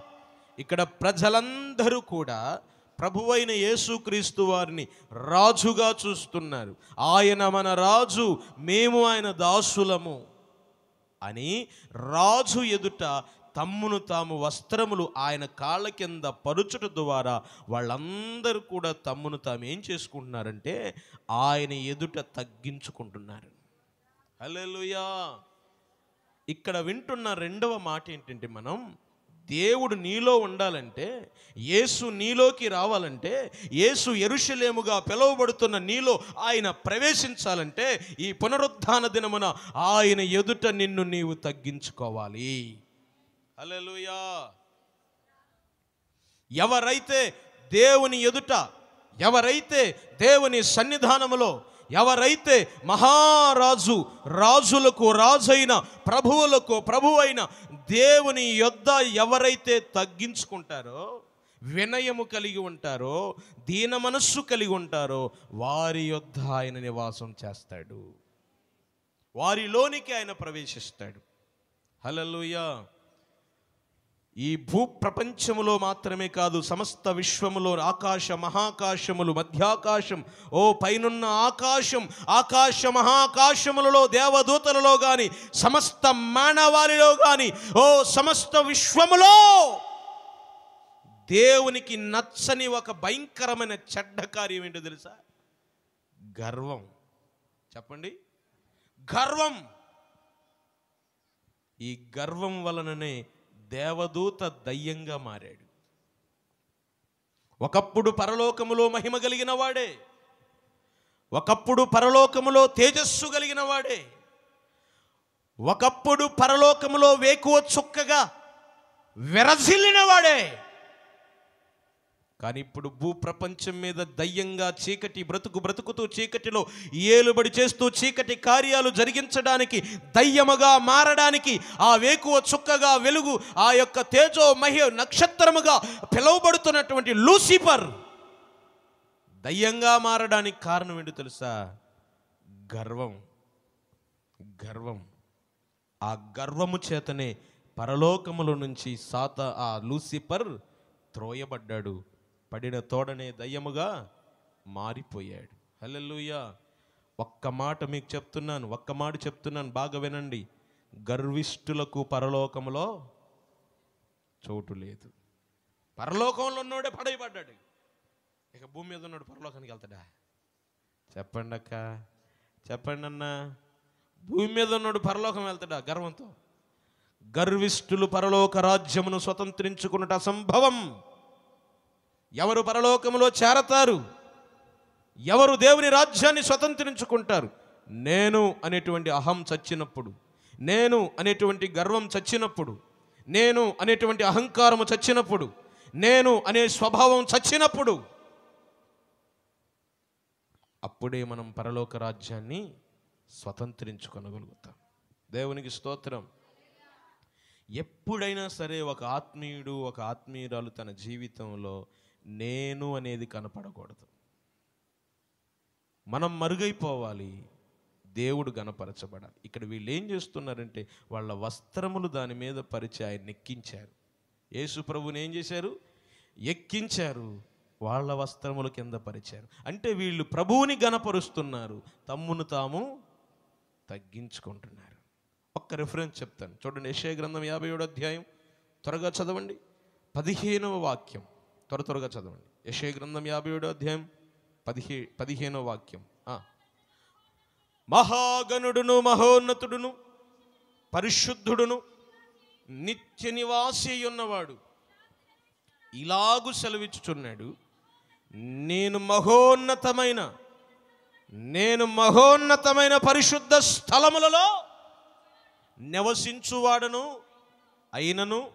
ఇక్కడ ప్రజలందరూ కూడా ప్రభువైన యేసుక్రీస్తు వారిని రాజుగా చూస్తున్నారు. ఆయన మన రాజు మేము ఆయన దాసులము అని రాజు ఎదుట తమ్మును తాము వస్త్రములు ఆయన కాళ్ళ కింద పరుచుట ద్వారా వాళ్ళందరూ కూడా తమ్మును తాము ఏం చేసుకుంటున్నారంటే ఆయన ఎదుట తగ్గించుకుంటున్నారు. హల్లెలూయా! ఇక్కడ వింటున్న రెండవ మాట ఏంటంటే మనం దేవుడు నీలో ఉండాలంటే యేసు నీలోకి రావాలంటే యేసు ఎరుషలేముగా పిలువబడుతున్న నీలో ఆయన ప్రవేశించాలంటే ఈ పునరుద్ధాన దినమున ఆయన ఎదుట నిన్ను నీవు తగ్గించుకోవాలి. అలెలుయా ఎవరైతే దేవుని ఎదుట ఎవరైతే దేవుని సన్నిధానములో ఎవరైతే మహారాజు రాజులకు రాజైన ప్రభువులకు ప్రభువైన దేవుని యొద్ద ఎవరైతే తగ్గించుకుంటారో వినయము కలిగి ఉంటారో దీన మనస్సు కలిగి ఉంటారో వారి యొద్ద ఆయన నివాసం చేస్తాడు. వారిలోనికి ఆయన ప్రవేశిస్తాడు. హలలుయా ఈ భూ ప్రపంచములో మాత్రమే కాదు సమస్త విశ్వములో ఆకాశ మహాకాశములు మధ్యాకాశం ఓ పైనున్న ఆకాశం ఆకాశ మహాకాశములలో దేవదూతలలో కానీ సమస్త మానవాళిలో కానీ ఓ సమస్త విశ్వములో దేవునికి నచ్చని ఒక భయంకరమైన చెడ్డ కార్యం ఏంటో తెలుసా? గర్వం. చెప్పండి. గర్వం. ఈ గర్వం వలననే దేవదూత దయ్యంగా మారాడు. ఒకప్పుడు పరలోకములో మహిమ కలిగిన వాడే. ఒకప్పుడు పరలోకములో తేజస్సు కలిగిన వాడే. ఒకప్పుడు పరలోకములో వేకువ చుక్కగా విరజిల్లిన వాడే. కానీ ఇప్పుడు భూ ప్రపంచం మీద దయ్యంగా చీకటి బ్రతుకు బ్రతుకుతూ చీకటిలో ఏలుబడి చేస్తూ చీకటి కార్యాలు జరిగించడానికి దయ్యముగా మారడానికి ఆ వేకువ చుక్కగా వెలుగు ఆ యొక్క తేజో మహి నక్షత్రముగా పిలువబడుతున్నటువంటి లూసిఫర్ దయ్యంగా మారడానికి కారణం ఏంటి తెలుసా? గర్వం. గర్వం. ఆ గర్వము చేతనే పరలోకముల నుంచి సాత ఆ లూసిఫర్ త్రోయబడ్డాడు. పడిన తోడనే దయ్యముగా మారిపోయాడు. హల్లెలూయా. ఒక్క మాట మీకు చెప్తున్నాను ఒక్క మాట చెప్తున్నాను బాగా వినండి. గర్విష్ఠులకు పరలోకములో చోటు లేదు. పరలోకంలో ఉన్నోడే పడైపడ్డాడు ఇక భూమి మీద ఉన్నాడు పరలోకానికి వెళ్తాడా? చెప్పండి అక్క. చెప్పండి అన్న. భూమి మీద ఉన్నాడు పరలోకం వెళ్తాడా గర్వంతో? గర్విష్ఠులు పరలోక రాజ్యమును స్వతంత్రించుకున్నట అసంభవం ఎవరు పరలోకములో చేరతారు? ఎవరు దేవుని రాజ్యాన్ని స్వతంత్రించుకుంటారు? నేను అనేటువంటి అహం చచ్చినప్పుడు నేను అనేటువంటి గర్వం చచ్చినప్పుడు నేను అనేటువంటి అహంకారము చచ్చినప్పుడు నేను అనే స్వభావం చచ్చినప్పుడు అప్పుడే మనం పరలోక రాజ్యాన్ని స్వతంత్రించుకొనగలుగుతాం. దేవునికి స్తోత్రం. ఎప్పుడైనా సరే ఒక ఆత్మీయుడు ఒక ఆత్మీయురాలు తన జీవితంలో నేను అనేది కనపడకూడదు. మనం మరుగైపోవాలి. దేవుడు గనపరచబడాలి. ఇక్కడ వీళ్ళు ఏం చేస్తున్నారంటే వాళ్ళ వస్త్రములు దాని మీద పరిచి ఆయన ఎక్కించారు యేసు ప్రభుని ఏం చేశారు? ఎక్కించారు. వాళ్ళ వస్త్రముల కింద పరిచారు. అంటే వీళ్ళు ప్రభువుని గనపరుస్తున్నారు. తమ్మును తాము తగ్గించుకుంటున్నారు. ఒక్క రిఫరెన్స్ చెప్తాను. చూడండి యెషయా గ్రంథం యాభై ఏడో అధ్యాయం. త్వరగా చదవండి. పదిహేనవ వాక్యం. త్వర త్వరగా చదవండి. యశే గ్రంథం యాభై ఏడో అధ్యాయం పదిహే పదిహేనో వాక్యం. మహాగణుడును మహోన్నతుడును పరిశుద్ధుడును నిత్య నివాసి ఉన్నవాడు ఇలాగు సెలవిచ్చుచున్నాడు. నేను మహోన్నతమైన నేను మహోన్నతమైన పరిశుద్ధ స్థలములలో నివసించువాడను అయినను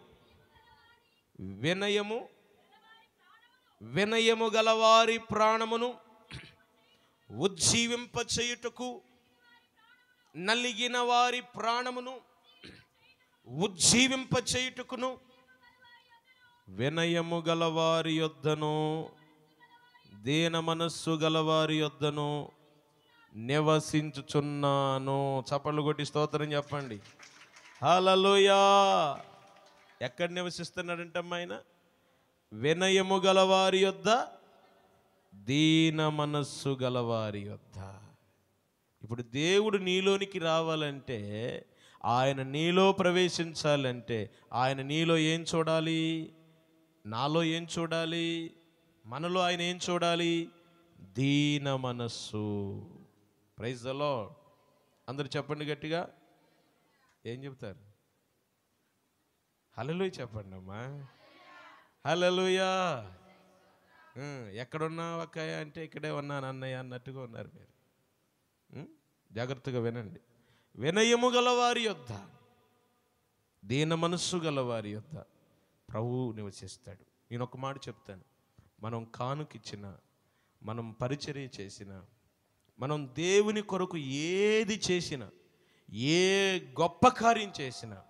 వినయము వినయము గలవారి ప్రాణమును ఉజ్జీవింపచేయుటకు నలిగిన వారి ప్రాణమును ఉజ్జీవింపచేయుటకును వినయము గలవారి యొద్దను దీన మనస్సు గలవారి యొద్దను నివసించుచున్నాను. చప్పట్లు కొట్టి స్తోత్రం చెప్పండి. హలలుయా ఎక్కడ నివసిస్తున్నాడంటమ్మా ఆయన? వినయము గలవారి యొద్ద దీన మనస్సు గలవారి యొద్ద. ఇప్పుడు దేవుడు నీలోనికి రావాలంటే ఆయన నీలో ప్రవేశించాలంటే ఆయన నీలో ఏం చూడాలి? నాలో ఏం చూడాలి? మనలో ఆయన ఏం చూడాలి? దీన మనస్సు. ప్రైజ్ అలో అందరు చెప్పండి గట్టిగా. ఏం చెప్తారు? హలలుయ చెప్పండి అమ్మా హలలుయా ఎక్కడున్నావు అక్కయ్య? అంటే ఇక్కడే ఉన్నాను అన్నయ్య అన్నట్టుగా ఉన్నారు మీరు. జాగ్రత్తగా వినండి. వినయము గలవారి యొద్ద దీన మనస్సు గలవారి యొద్ద ప్రభువు నివసిస్తాడు. నేను ఒక మాట చెప్తాను. మనం కానుకిచ్చిన మనం పరిచర్య చేసిన మనం దేవుని కొరకు ఏది చేసినా ఏ గొప్ప కార్యం చేసినా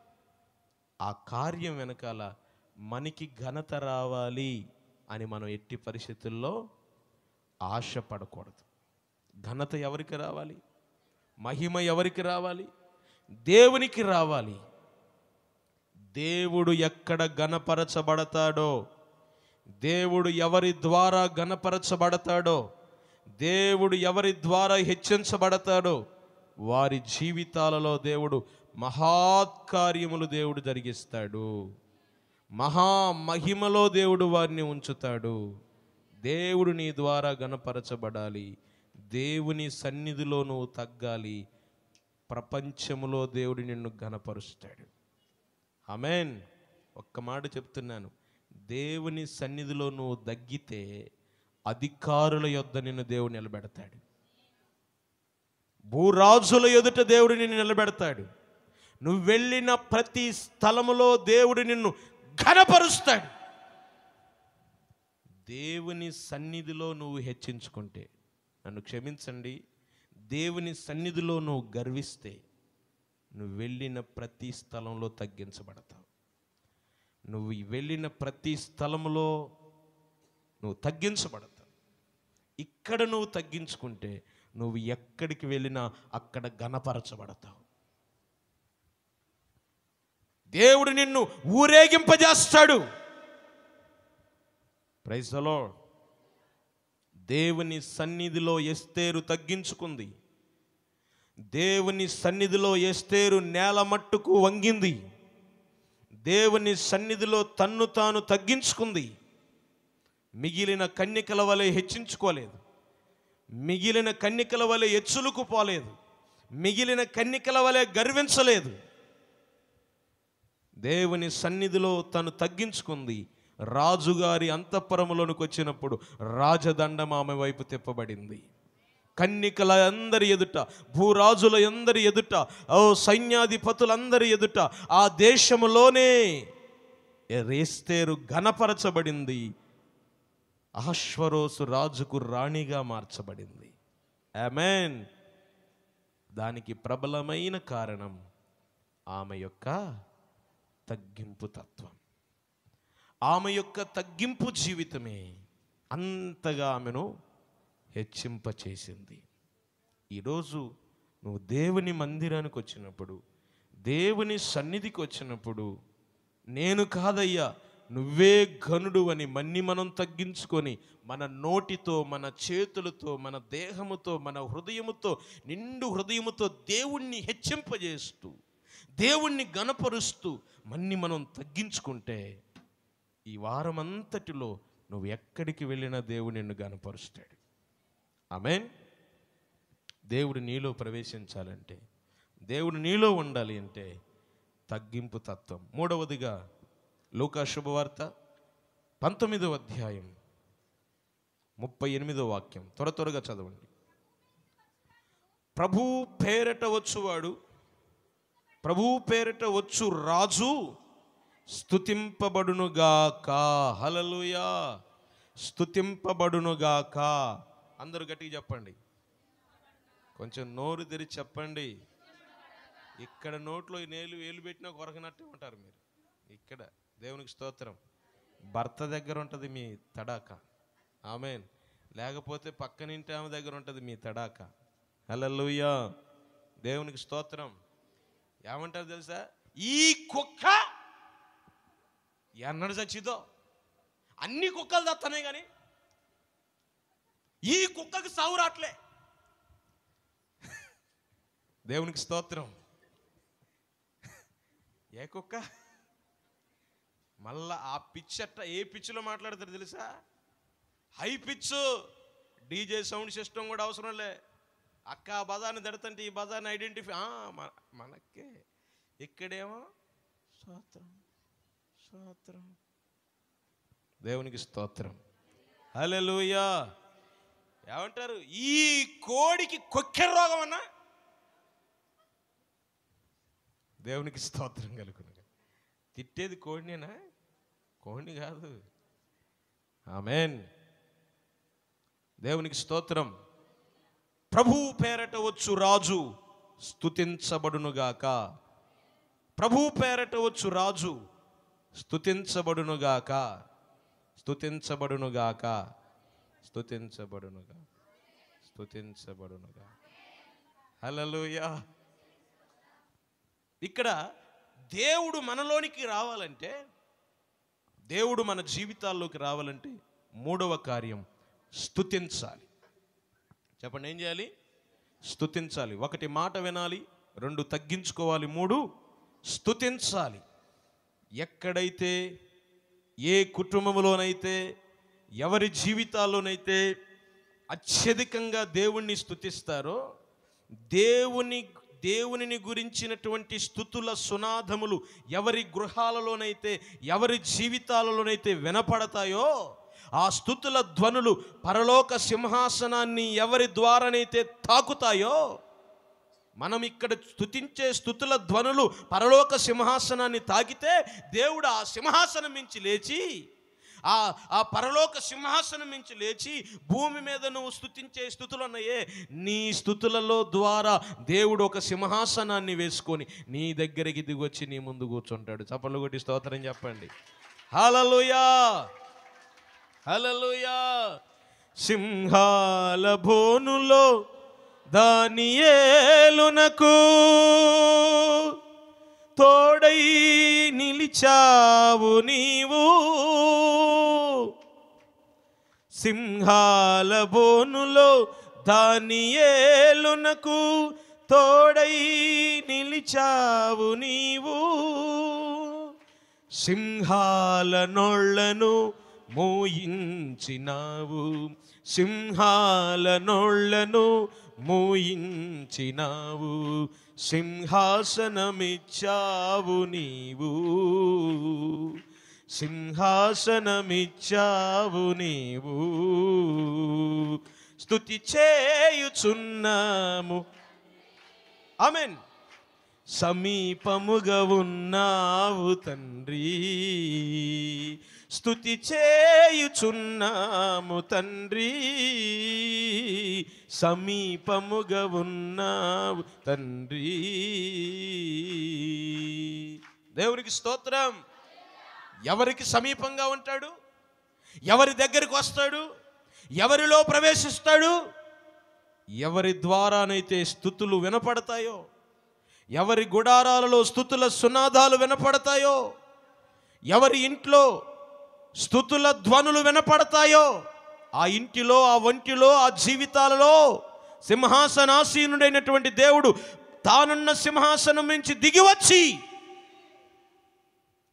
ఆ కార్యం వెనకాల మనకి ఘనత రావాలి అని మనం ఎట్టి పరిస్థితుల్లో ఆశపడకూడదు. ఘనత ఎవరికి రావాలి? మహిమ ఎవరికి రావాలి? దేవునికి రావాలి. దేవుడు ఎక్కడ ఘనపరచబడతాడో దేవుడు ఎవరి ద్వారా ఘనపరచబడతాడో దేవుడు ఎవరి ద్వారా హెచ్చించబడతాడో వారి జీవితాలలో దేవుడు మహాత్కార్యములు దేవుడు జరిగిస్తాడు. మహా మహిమలో దేవుడు వారిని ఉంచుతాడు. దేవుడు నీ ద్వారా గణపరచబడాలి. దేవుని సన్నిధిలో నువ్వు తగ్గాలి. ప్రపంచములో దేవుడు నిన్ను గణపరుస్తాడు. అమెన్ ఒక్క మాట చెప్తున్నాను. దేవుని సన్నిధిలో నువ్వు దగ్గితే అధికారుల యొద్ద నిన్ను దేవుడు నిలబెడతాడు. భూరాజుల ఎదుట దేవుడు నిన్ను నిలబెడతాడు. నువ్వు వెళ్ళిన ప్రతి స్థలములో దేవుడు నిన్ను ఘనపరుస్తాడు దేవుని సన్నిధిలో నువ్వు హెచ్చించుకుంటే నన్ను క్షమించండి. దేవుని సన్నిధిలో నువ్వు గర్విస్తే నువ్వు వెళ్ళిన ప్రతి స్థలంలో తగ్గించబడతావు. నువ్వు వెళ్ళిన ప్రతి స్థలంలో నువ్వు తగ్గించబడతావు. ఇక్కడ నువ్వు తగ్గించుకుంటే నువ్వు ఎక్కడికి వెళ్ళినా అక్కడ గణపరచబడతావు దేవుడు నిన్ను ఊరేగింపజేస్తాడు. ప్రైజలో దేవుని సన్నిధిలో ఎస్తేరు తగ్గించుకుంది. దేవుని సన్నిధిలో ఎస్తేరు నేల మట్టుకు వంగింది. దేవుని సన్నిధిలో తన్ను తాను తగ్గించుకుంది. మిగిలిన కన్నికల వలె హెచ్చించుకోలేదు. మిగిలిన కన్నికల వలె ఎచ్చులకు పోలేదు. మిగిలిన కన్నికల వలె గర్వించలేదు. దేవుని సన్నిధిలో తను తగ్గించుకుంది. రాజుగారి అంతఃపురములోనికి వచ్చినప్పుడు రాజదండం ఆమె వైపు తిప్పబడింది. కన్నికల అందరి ఎదుట భూరాజుల అందరి ఎదుట ఓ సైన్యాధిపతులందరి ఎదుట ఆ దేశములోనే రేస్తేరు ఘనపరచబడింది. అహశ్వరోసు రాజుకు రాణిగా మార్చబడింది. ఆమెన్. దానికి ప్రబలమైన కారణం ఆమె యొక్క తగ్గింపు తత్వం. ఆమె యొక్క తగ్గింపు జీవితమే అంతగా ఆమెను హెచ్చింప చేసింది ఈరోజు నువ్వు దేవుని మందిరానికి వచ్చినప్పుడు దేవుని సన్నిధికి వచ్చినప్పుడు నేను కాదయ్యా నువ్వే ఘనుడు అని మన్ని మనం తగ్గించుకొని మన నోటితో మన చేతులతో మన దేహముతో మన హృదయముతో నిండు హృదయముతో దేవుణ్ణి హెచ్చింపజేస్తూ దేవుణ్ణి గణపరుస్తూ మన్ని మనం తగ్గించుకుంటే ఈ వారమంతటిలో నువ్వు ఎక్కడికి వెళ్ళినా దేవుడు నిన్ను గణపరుస్తాడు ఆమెన్. దేవుడు నీలో ప్రవేశించాలంటే దేవుడు నీలో ఉండాలి అంటే తగ్గింపు తత్వం. మూడవదిగా లోకా శుభవార్త పంతొమ్మిదవ అధ్యాయం ముప్పై ఎనిమిదో వాక్యం. త్వర త్వరగా చదవండి. ప్రభు పేరట వచ్చువాడు ప్రభు పేరిట వచ్చు రాజు స్తుతింపబడునుగాక. హలలుయా స్తుతింపబడునుగాక. అందరూ గట్టిగా చెప్పండి. కొంచెం నోరు తెరిచి చెప్పండి. ఇక్కడ నోట్లో ఈ నేలు వేలు పెట్టినా కొరకనట్టే ఉంటారు మీరు. ఇక్కడ దేవునికి స్తోత్రం. భర్త దగ్గర ఉంటుంది మీ తడాక. ఆమెన్. లేకపోతే పక్కనింటి ఆమె దగ్గర ఉంటుంది మీ తడాక. హల్లెలూయా. దేవునికి స్తోత్రం. ఏమంటారు తెలుసా? ఈ కుక్క ఎన్నడు చచ్చిదో అన్ని కుక్కలు దత్తనే కానీ ఈ కుక్కకి సావు రాట్లే. దేవునికి స్తోత్రం. ఏ కుక్క? మళ్ళా ఆ పిచ్ అట్ట ఏ పిచ్లో మాట్లాడతారు తెలుసా? High pitch DJ sound system కూడా అవసరం లే. అక్క ఆ బజార్ని దడుతుంటే ఈ బజార్ని ఐడెంటిఫై మనకే. ఇక్కడేమో స్తోత్రం స్తోత్రం. దేవునికి స్తోత్రం. హల్లెలూయా. ఏమంటారు? ఈ కోడికి కొక్కెర రోగం అన్నా? దేవునికి స్తోత్రం కలుగును తిట్టేది కోడినేనా? కోడిని కాదు. ఆమెన్. దేవునికి స్తోత్రం. ప్రభు పేరట వచ్చు రాజు స్తుతించబడునుగాక. ప్రభు పేరట వచ్చు రాజు స్తుతించబడునుగాక. స్తుతించబడునుగాక స్తుతించబడునుగా స్తుతించబడునుగా. హలలుయా ఇక్కడ దేవుడు మనలోనికి రావాలంటే దేవుడు మన జీవితాల్లోకి రావాలంటే మూడవ కార్యం స్తుతించాలి. చెప్పండి ఏం చేయాలి? స్థుతించాలి ఒకటి మాట వినాలి రెండు తగ్గించుకోవాలి మూడు స్థుతించాలి ఎక్కడైతే ఏ కుటుంబంలోనైతే ఎవరి జీవితాల్లోనైతే అత్యధికంగా దేవుణ్ణి స్థుతిస్తారో దేవుని దేవునిని గురించినటువంటి స్థుతుల సునాదములు ఎవరి గృహాలలోనైతే ఎవరి జీవితాలలోనైతే వినపడతాయో ఆ స్థుతుల ధ్వనులు పరలోక సింహాసనాన్ని ఎవరి ద్వారానైతే తాకుతాయో మనం ఇక్కడ స్థుతించే స్థుతుల ధ్వనులు పరలోక సింహాసనాన్ని తాకితే దేవుడు ఆ సింహాసనం మించి లేచి ఆ ఆ పరలోక సింహాసనం నుంచి లేచి భూమి మీద నువ్వు స్థుతించే స్థుతులు ఉన్నాయే నీ స్థుతులలో ద్వారా దేవుడు ఒక సింహాసనాన్ని వేసుకొని నీ దగ్గరికి దిగొచ్చి నీ ముందు కూర్చుంటాడు. చప్పలు కొట్టి స్తోత్రం చెప్పండి. హల్లెలూయా! హలలుయా సింహాల భోనులో దానియేలునకు తోడై నిలిచావు నీవు. సింహాల బోనులో దానియేలునకు తోడై నిలిచావు నీవు. సింహాల నోళ్ళను మోయించినావు. సింహాల నోళ్ళను మోయించినావు. సింహాసనమిచ్చావు నీవు. సింహాసనమిచ్చావు నీవు. స్తుతి చేయుచున్నాము. ఆమెన్. సమీపముగా ఉన్నావు తండ్రి. స్థుతి చేయుచున్నాము తండ్రి. సమీపముగా ఉన్నావు తండ్రి. దేవునికి స్తోత్రం. ఎవరికి సమీపంగా ఉంటాడు? ఎవరి దగ్గరికి వస్తాడు? ఎవరిలో ప్రవేశిస్తాడు? ఎవరి ద్వారానైతే స్థుతులు వినపడతాయో? ఎవరి గుడారాలలో స్థుతుల సునాదాలు వినపడతాయో? ఎవరి ఇంట్లో స్థుతుల ధ్వనులు వినపడతాయో? ఆ ఇంటిలో ఆ వంటిలో ఆ జీవితాలలో సింహాసనాసీనుడైనటువంటి దేవుడు తానున్న సింహాసనం నుంచి దిగివచ్చి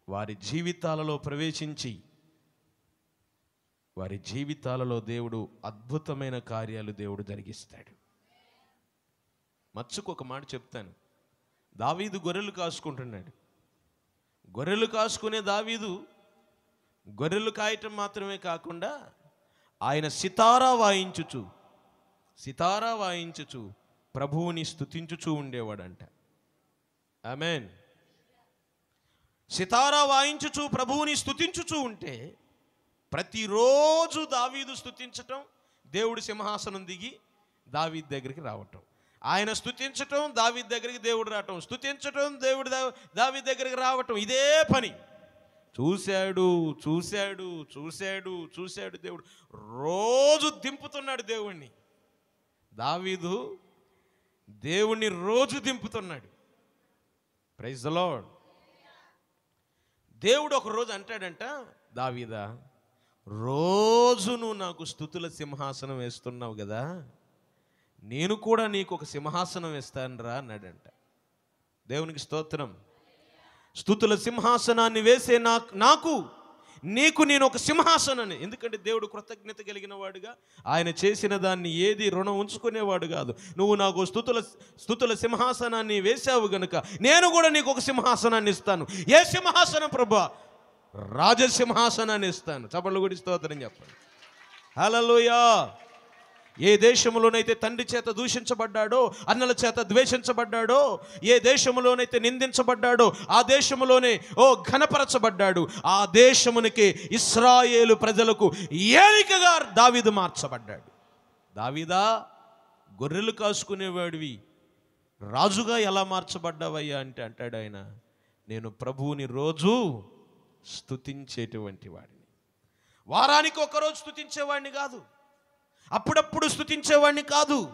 వారి జీవితాలలో ప్రవేశించి వారి జీవితాలలో దేవుడు అద్భుతమైన కార్యాలు దేవుడు జరిగిస్తాడు. మచ్చుకు ఒక మాట చెప్తాను. దావీదు గొర్రెలు కాసుకుంటున్నాడు. గొర్రెలు కాసుకునే దావీదు గొర్రెలు కాయటం మాత్రమే కాకుండా ఆయన సితారా వాయించుచు సితారా వాయించుచు ప్రభువుని స్థుతించుచూ ఉండేవాడంట. ఆమెన్ సితారా వాయించుచు ప్రభువుని స్తుతించుచూ ఉంటే ప్రతిరోజు దావీదు స్తుతించటం దేవుడి సింహాసనం దిగి దావీద్ దగ్గరికి రావటం. ఆయన స్థుతించటం దావీద్ దగ్గరికి దేవుడు రావటం. స్తుతించటం దేవుడు దా- దావీద్ దగ్గరికి రావటం. ఇదే పని. చూశాడు చూశాడు చూశాడు చూశాడు దేవుడు. రోజు దింపుతున్నాడు దేవుణ్ణి. దావీదు దేవుణ్ణి రోజు దింపుతున్నాడు. ప్రైజ్ ద దేవుడు ఒక రోజు అంటాడంట దావీదా రోజు నువ్వు నాకు స్థుతుల సింహాసనం వేస్తున్నావు కదా నేను కూడా నీకు ఒక సింహాసనం వేస్తాను రా అన్నాడంట. దేవునికి స్తోత్రం. స్థుతుల సింహాసనాన్ని వేసే నాకు నాకు నీకు నేను ఒక సింహాసనాన్ని ఎందుకంటే దేవుడు కృతజ్ఞత కలిగిన వాడుగా ఆయన చేసిన దాన్ని ఏది రుణం ఉంచుకునేవాడు కాదు. నువ్వు నాకు స్థుతుల స్థుతుల సింహాసనాన్ని వేశావు గనుక నేను కూడా నీకు ఒక సింహాసనాన్ని ఇస్తాను. ఏ సింహాసనం ప్రభా? రాజసింహాసనాన్ని ఇస్తాను. చపళ్ళు గుడి స్తోత్రం చెప్పండి. హల్లెలూయా! ఏ దేశంలోనైతే తండ్రి చేత దూషించబడ్డాడో అన్నల చేత ద్వేషించబడ్డాడో ఏ దేశంలోనైతే నిందించబడ్డాడో ఆ దేశంలోనే ఓ ఘనపరచబడ్డాడు ఆ దేశమునికి ఇస్రాయేలు ప్రజలకు ఏలికగా దావీదు మార్చబడ్డాడు. దావీదా గొర్రెలు కాసుకునేవాడివి రాజుగా ఎలా మార్చబడ్డావయ్యా అంటే అంటాడు ఆయన నేను ప్రభువుని రోజు స్థుతించేటువంటి వాడిని. వారానికి ఒకరోజు స్థుతించేవాడిని కాదు అప్పుడప్పుడు స్థుతించేవాడిని కాదు.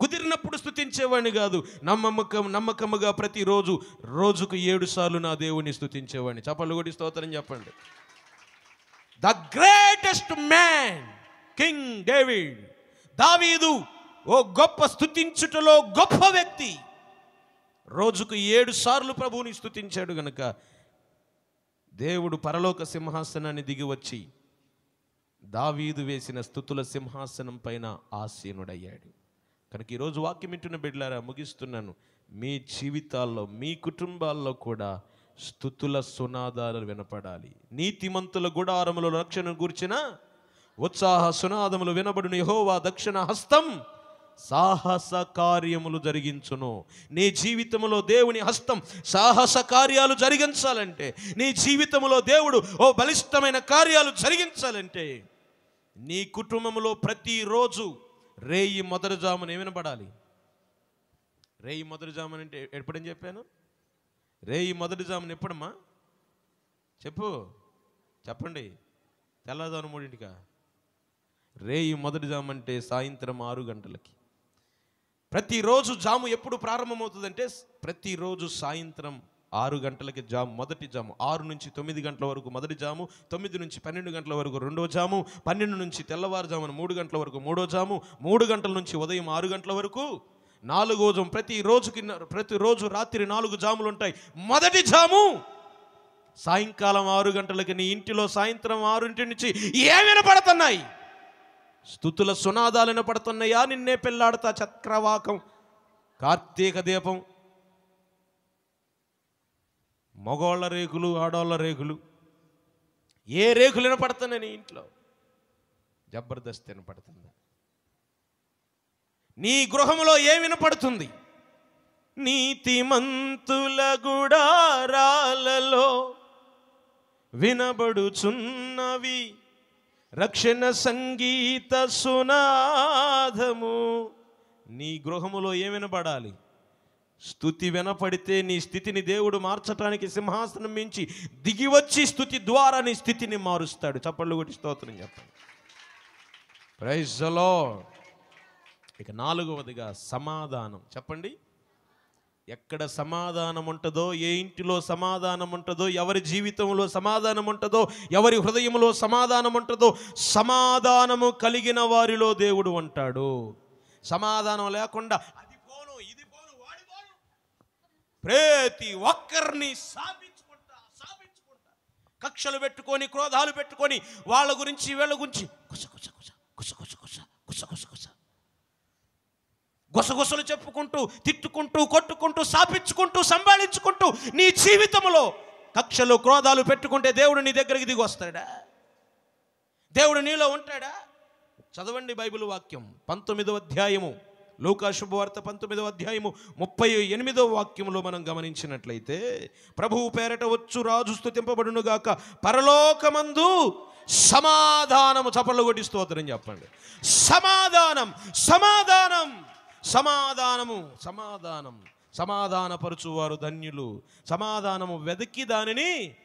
కుదిరినప్పుడు స్థుతించేవాడిని కాదు. నమ్మకం నమ్మకముగా ప్రతిరోజు రోజుకు ఏడు సార్లు నా దేవుని స్థుతించేవాడిని చపలు కొట్టి స్తోత్రం చెప్పండి. The greatest man king David దావీదు ఓ గొప్ప స్థుతించుటలో గొప్ప వ్యక్తి. రోజుకు ఏడు సార్లు ప్రభువుని స్థుతించాడు గనుక దేవుడు పరలోక సింహాసనాన్ని దిగి వచ్చి దావీదు వేసిన స్థుతుల సింహాసనం పైన ఆసీనుడయ్యాడు. కనుక ఈరోజు వాక్యం బిడ్లారా బిడ్డలారా ముగిస్తున్నాను. మీ జీవితాల్లో మీ కుటుంబాల్లో కూడా స్థుతుల సునాదాలు వినపడాలి. నీతిమంతుల గుడారముల రక్షణ గూర్చిన ఉత్సాహ సునాదములు వినబడును. యహోవా దక్షిణ హస్తం సాహస కార్యములు జరిగించును. నీ జీవితంలో దేవుని హస్తం సాహస కార్యాలు జరిగించాలంటే నీ జీవితంలో దేవుడు ఓ బలిష్టమైన కార్యాలు జరిగించాలంటే నీ కుటుంబంలో ప్రతిరోజు రేయి మొదటి జామున ఏమైనా పడాలి రేయి మొదటి జామున అంటే ఎప్పుడని చెప్పాను? రేయి మొదటి జామున ఎప్పుడమ్మా? చెప్పు. చెప్పండి. తెల్లదాను మూడింటికా? రేయి మొదటి జాము అంటే సాయంత్రం ఆరు గంటలకి. ప్రతిరోజు జాము ఎప్పుడు ప్రారంభమవుతుందంటే ప్రతిరోజు సాయంత్రం ఆరు గంటలకి జాము మొదటి జాము. ఆరు నుంచి తొమ్మిది గంటల వరకు మొదటి జాము తొమ్మిది నుంచి పన్నెండు గంటల వరకు రెండో జాము పన్నెండు నుంచి తెల్లవారుజామున మూడు గంటల వరకు మూడో జాము మూడు గంటల నుంచి ఉదయం ఆరు గంటల వరకు నాలుగో జాము. ప్రతి రోజుకి ప్రతిరోజు రాత్రి నాలుగు జాములు ఉంటాయి. మొదటి జాము! సాయంకాలం ఆరు గంటలకి నీ ఇంటిలో సాయంత్రం ఆరింటి నుంచి ఏమైనా పడుతున్నాయి స్థుతుల సునాదాలు పడుతున్నాయా నిన్నే పెళ్ళాడతా చక్రవాకం కార్తీక దీపం మగోళ్ళ రేకులు ఆడోళ్ళ రేకులు. ఏ రేకులు వినపడుతున్నాయి నీ ఇంట్లో? జబర్దస్త్ వినపడుతుందా. నీ గృహములో ఏ వినపడుతుంది? నీతిమంతుల గుడారాలలో వినబడుచున్నవి రక్షణ సంగీత సునాదము. నీ గృహములో ఏం వినపడాలి? స్థుతి వినపడితే నీ స్థితిని దేవుడు మార్చటానికి సింహాసనం మించి దిగి వచ్చి స్థుతి ద్వారా నీ స్థితిని మారుస్తాడు. చప్పళ్ళు కొట్టి స్తోత్రం చెప్పండి. ప్రైజ్ ఇక నాలుగవదిగా సమాధానం. చెప్పండి. ఎక్కడ సమాధానం ఉంటుందో ఏ ఇంటిలో సమాధానం ఉంటుందో ఎవరి జీవితంలో సమాధానం ఉంటుందో ఎవరి హృదయంలో సమాధానం ఉంటుందో సమాధానము కలిగిన వారిలో దేవుడు ఉంటాడు. సమాధానం లేకుండా అది పోను ఇది పోను వాడి పోను ప్రతి ఒక్కరిని సాధించుకుంటా సాపించుకుంటా కక్షలు పెట్టుకొని క్రోధాలు పెట్టుకొని వాళ్ళ గురించి వీళ్ళ గురించి కుస కుస కుస కుస కుస కుస కుస కుస కుస గుసగుసలు చెప్పుకుంటూ తిట్టుకుంటూ కొట్టుకుంటూ సాపించుకుంటూ సంబాళించుకుంటూ నీ జీవితంలో కక్షలు క్రోధాలు పెట్టుకుంటే దేవుడు నీ దగ్గరికి దిగి వస్తాడా? దేవుడు నీలో ఉంటాడా? చదవండి బైబిల్ వాక్యం పంతొమ్మిదవ అధ్యాయము. లూకాశుభవార్త పంతొమ్మిదవ అధ్యాయము ముప్పై ఎనిమిదవ వాక్యంలో మనం గమనించినట్లయితే ప్రభువు పేరట వచ్చు రాజు స్థుతింపబడును గాక పరలోకమందు సమాధానము చపళ్ళు కొట్టి స్తోత్రం చెప్పండి. సమాధానం సమాధానం సమాధానము సమాధానం సమాధానపరచువారు ధన్యులు. సమాధానము వెదకి దానిని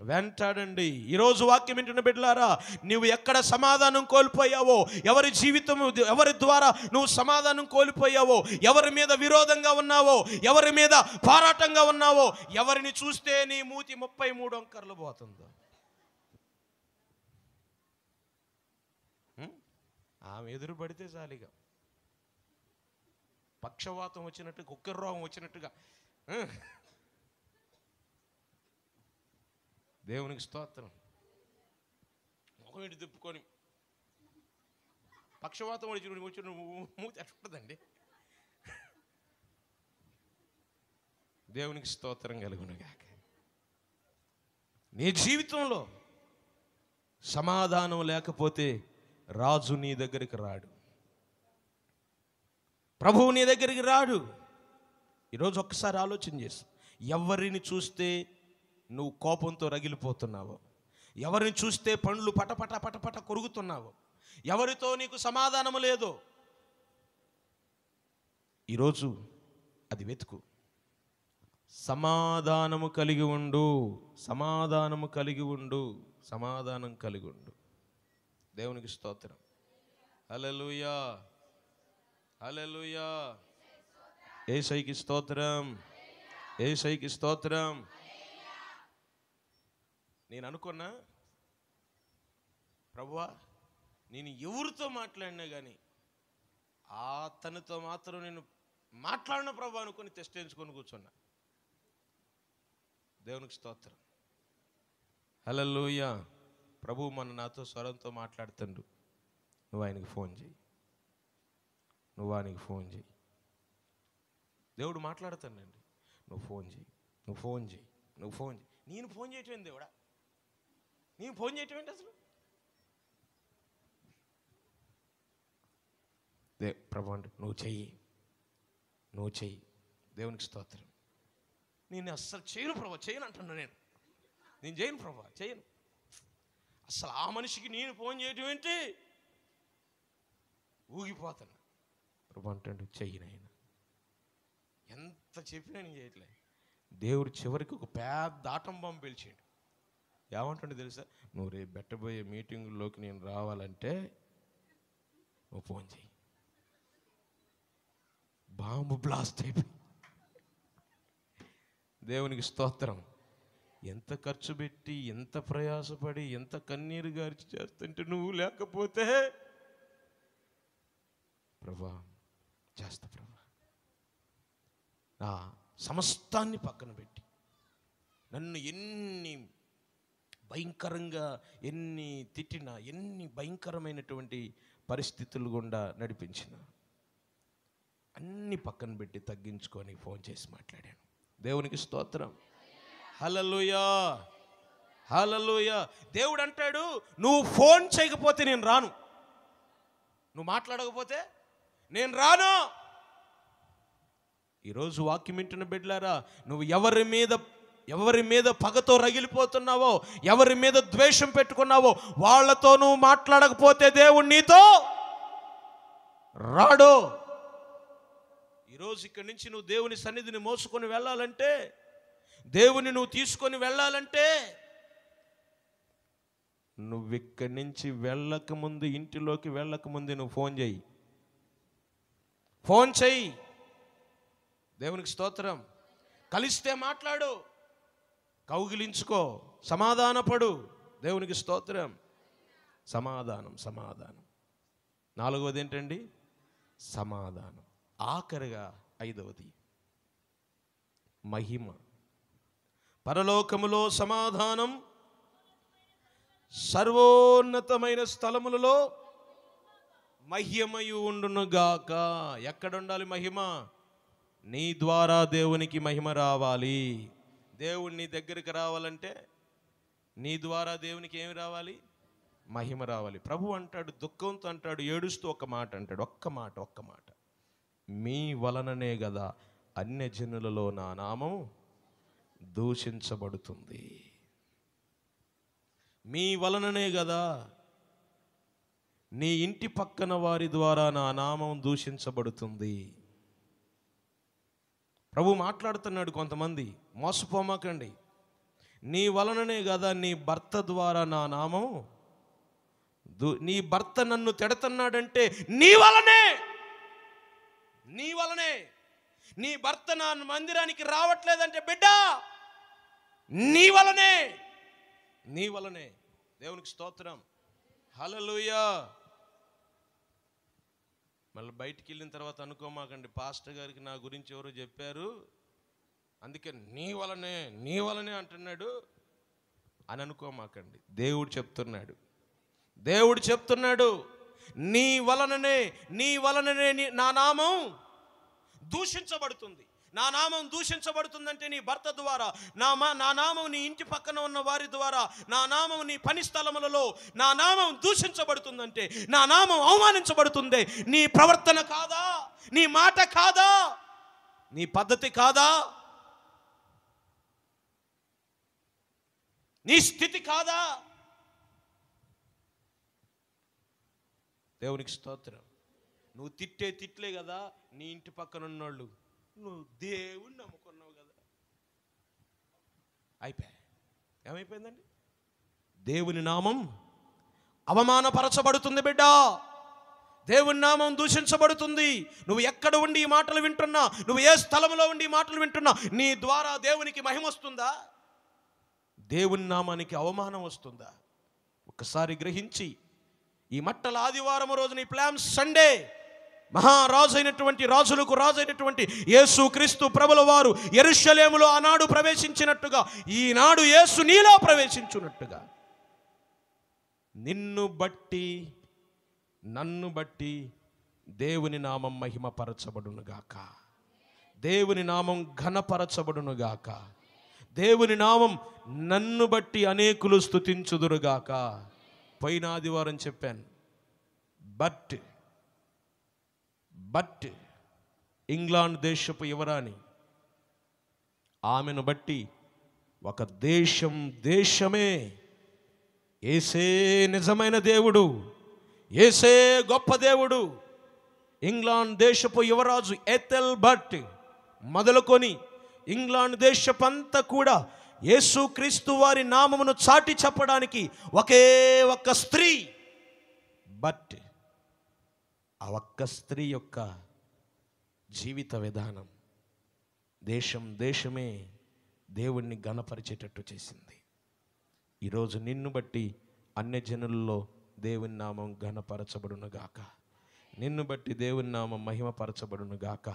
వెంటాడండి. ఈరోజు వాక్యం వింటున్న బిడ్డలారా నువ్వు ఎక్కడ సమాధానం కోల్పోయావో ఎవరి జీవితం ఎవరి ద్వారా నువ్వు సమాధానం కోల్పోయావో ఎవరి మీద విరోధంగా ఉన్నావో ఎవరి మీద పోరాటంగా ఉన్నావో ఎవరిని చూస్తే నీ మూతి ముప్పై మూడు అంకర్లు పోతుందో? ఆమె ఎదురు పడితే చాలిగా. పక్షవాతం వచ్చినట్టు కుక్కర్ రోగం వచ్చినట్టుగా దేవునికి స్తోత్రం. ముఖం ఇటు తిప్పుకొని పక్షవాతం వచ్చి వచ్చి మూతి ఎట్టుంటుందండి దేవునికి స్తోత్రం కలుగునుగాక. నీ జీవితంలో సమాధానం లేకపోతే రాజు నీ దగ్గరికి రాడు. ప్రభువు నీ దగ్గరికి రాడు. ఈరోజు ఒక్కసారి ఆలోచన చేసి ఎవరిని చూస్తే నువ్వు కోపంతో రగిలిపోతున్నావు. ఎవరిని చూస్తే పండ్లు పటపట పటపట కొరుగుతున్నావు. ఎవరితో నీకు సమాధానము లేదో. ఈరోజు అది వెతుకు. సమాధానము కలిగి ఉండు సమాధానము కలిగి ఉండు సమాధానం కలిగి ఉండు. దేవునికి స్తోత్రం. హల్లెలూయా హల్లెలూయా. ఏసైకి స్తోత్రం ఏసైకి స్తోత్రం. నేను అనుకున్నా ప్రభువా నేను ఎవరితో మాట్లాడినా కానీ ఆ తనతో మాత్రం నేను మాట్లాడిన ప్రభు అనుకుని తెస్టించుకొని కూర్చున్నా. దేవునికి స్తోత్రం. లూయ ప్రభు మన నాతో స్వరంతో మాట్లాడుతుండు. నువ్వు ఆయనకి ఫోన్ చేయి నువ్వు ఆయనకి ఫోన్ చేయి దేవుడు మాట్లాడుతానండి నువ్వు ఫోన్ చేయి నువ్వు ఫోన్ చేయి నువ్వు ఫోన్ చేయి నేను ఫోన్ చేయటం దేవుడా? నేను ఫోన్ చేయటం ఏంటి అసలు? దే ప్రభు అంటే నువ్వు చెయ్యి. నువ్వు చెయ్యి. దేవునికి స్తోత్రం. నేను అస్సలు చేయను ప్రభా చేయను అంటున్నా నేను. నేను చేయను ప్రభా చేయను. అసలు ఆ మనిషికి నేను ఫోన్ చేయటం ఏంటి ఊగిపోతాను. ప్రభు అంటాడు చెయ్యి నాయన. ఎంత చెప్పినా నేను చేయట్లే. దేవుడు చివరికి ఒక పెద్ద ఆటం బాంబు పిలిచాడు. ఏమంటుండే తెలుసా? నువ్వు రేపు పెట్టబోయే మీటింగుల్లోకి నేను రావాలంటే నువ్వు ఫోన్ చెయ్యి. బాంబు బ్లాస్ట్ అయిపోయి. దేవునికి స్తోత్రం. ఎంత ఖర్చు పెట్టి ఎంత ప్రయాసపడి ఎంత కన్నీరు గార్చి చేస్తుంటే నువ్వు లేకపోతే ప్రభా చేస్తా ప్రభా. నా సమస్తాన్ని పక్కన పెట్టి నన్ను ఎన్ని భయంకరంగా ఎన్ని తిట్టినా ఎన్ని భయంకరమైనటువంటి పరిస్థితులు గుండా నడిపించిన. అన్ని పక్కన పెట్టి తగ్గించుకొని ఫోన్ చేసి మాట్లాడాను. దేవునికి స్తోత్రం. హలలుయా హలలుయా దేవుడు అంటాడు నువ్వు ఫోన్ చేయకపోతే నేను రాను. నువ్వు మాట్లాడకపోతే నేను రాను. ఈరోజు వాక్యం వింటున్న బిడ్డలారా నువ్వు ఎవరి మీద ఎవరి మీద పగతో రగిలిపోతున్నావో ఎవరి మీద ద్వేషం పెట్టుకున్నావో వాళ్ళతో నువ్వు మాట్లాడకపోతే దేవుడు నీతో రాడు. ఈరోజు ఇక్కడి నుంచి నువ్వు దేవుని సన్నిధిని మోసుకొని వెళ్ళాలంటే దేవుని నువ్వు తీసుకొని వెళ్ళాలంటే నువ్వు ఇక్కడి నుంచి వెళ్ళకముందు ఇంటిలోకి వెళ్ళకముందు నువ్వు ఫోన్ చేయి. ఫోన్ చెయ్యి దేవునికి స్తోత్రం. కలిస్తే మాట్లాడు. కౌగిలించుకో సమాధానపడు. దేవునికి స్తోత్రం. సమాధానం సమాధానం. నాలుగవది ఏంటండి సమాధానం. ఆఖరిగా ఐదవది. మహిమ. పరలోకములో సమాధానం సర్వోన్నతమైన స్థలములలో మహిమయు ఉండునుగాక. ఎక్కడ ఉండాలి మహిమ? నీ ద్వారా దేవునికి మహిమ రావాలి. దేవుడు నీ దగ్గరికి రావాలంటే నీ ద్వారా దేవునికి ఏమి రావాలి? మహిమ రావాలి. ప్రభు అంటాడు దుఃఖంతో అంటాడు ఏడుస్తూ ఒక మాట అంటాడు ఒక్క మాట ఒక్క మాట. మీ వలననే కదా అన్య జనులలో నా నామం దూషించబడుతుంది. మీ వలననే కదా నీ ఇంటి పక్కన వారి ద్వారా నా నామం దూషించబడుతుంది. ప్రభు మాట్లాడుతున్నాడు కొంతమంది మోసపోమాకండి. నీ వలననే కదా నీ భర్త ద్వారా నా నామం దు- నీ భర్త నన్ను తిడతన్నాడంటే నీ వలనే! నీ వలనే! నీ భర్త నా మందిరానికి రావట్లేదంటే బిడ్డ! నీ వలనే! నీ వలనే! దేవునికి స్తోత్రం. హలలుయా మళ్ళీ బయటికి వెళ్ళిన తర్వాత అనుకోమాకండి పాస్టర్ గారికి నా గురించి ఎవరో చెప్పారు అందుకే నీ వలనే నీ వలనే అంటున్నాడు అని అనుకోమాకండి. దేవుడు చెప్తున్నాడు. దేవుడు చెప్తున్నాడు నీ వలననే నీ వలననే నీ- నా నామం దూషించబడుతుంది. నా నామం దూషించబడుతుందంటే నీ భర్త ద్వారా నా మా నా నామం నీ ఇంటి పక్కన ఉన్న వారి ద్వారా నా నామం నీ పని స్థలములలో నా నామం దూషించబడుతుందంటే నా నామం అవమానించబడుతుంది నీ ప్రవర్తన కాదా? నీ మాట కాదా? నీ పద్ధతి కాదా? నీ స్థితి కాదా? దేవునికి స్తోత్రం. నువ్వు తిట్టే తిట్లే కదా నీ ఇంటి పక్కన ఉన్నోళ్ళు. నువ్వు దేవుణ్ణి నమ్ముకున్నావు కదా. అయిపోయా ఏమైపోయిందండి? దేవుని నామం అవమానపరచబడుతుంది బిడ్డ. దేవుని నామం దూషించబడుతుంది. నువ్వు ఎక్కడ ఉండి ఈ మాటలు వింటున్నా నువ్వు ఏ స్థలంలో ఉండి ఈ మాటలు వింటున్నా నీ ద్వారా దేవునికి మహిమ వస్తుందా? దేవుని నామానికి అవమానం వస్తుందా? ఒక్కసారి గ్రహించి ఈ మట్టల ఆదివారం రోజున ఈ ప్లాన్ సండే. మహారాజు అయినటువంటి రాజులకు రాజు అయినటువంటి యేసు క్రీస్తు ప్రభుల వారు ఎరుషలేములో ఆనాడు ప్రవేశించినట్టుగా ఈనాడు యేసు నీలో ప్రవేశించున్నట్టుగా నిన్ను బట్టి నన్ను బట్టి దేవుని నామం మహిమపరచబడునుగాక. దేవుని నామం ఘనపరచబడునుగాక. దేవుని నామం నన్ను బట్టి అనేకులు స్థుతించుదురుగాక పోయిన ఆదివారం చెప్పాను బట్ బట్ ఇంగ్లాండ్ దేశపు యువరాణి ఆమెను బట్టి ఒక దేశం దేశమే. ఏసే నిజమైన దేవుడు ఏసే గొప్ప దేవుడు. ఇంగ్లాండ్ దేశపు యువరాజు ఎథెల్ బట్ మొదలుకొని ఇంగ్లాండ్ దేశపంతా కూడా యేసుక్రీస్తు వారి నామమును చాటి చెప్పడానికి ఒకే ఒక్క స్త్రీ. బట్ ఆ ఒక్క స్త్రీ యొక్క జీవిత విధానం దేశం దేశమే దేవుణ్ణి గణపరిచేటట్టు చేసింది. ఈరోజు నిన్ను బట్టి అన్య జనుల్లో దేవుని నామం ఘనపరచబడును గాక. నిన్ను బట్టి దేవుని నామం మహిమపరచబడును గాక.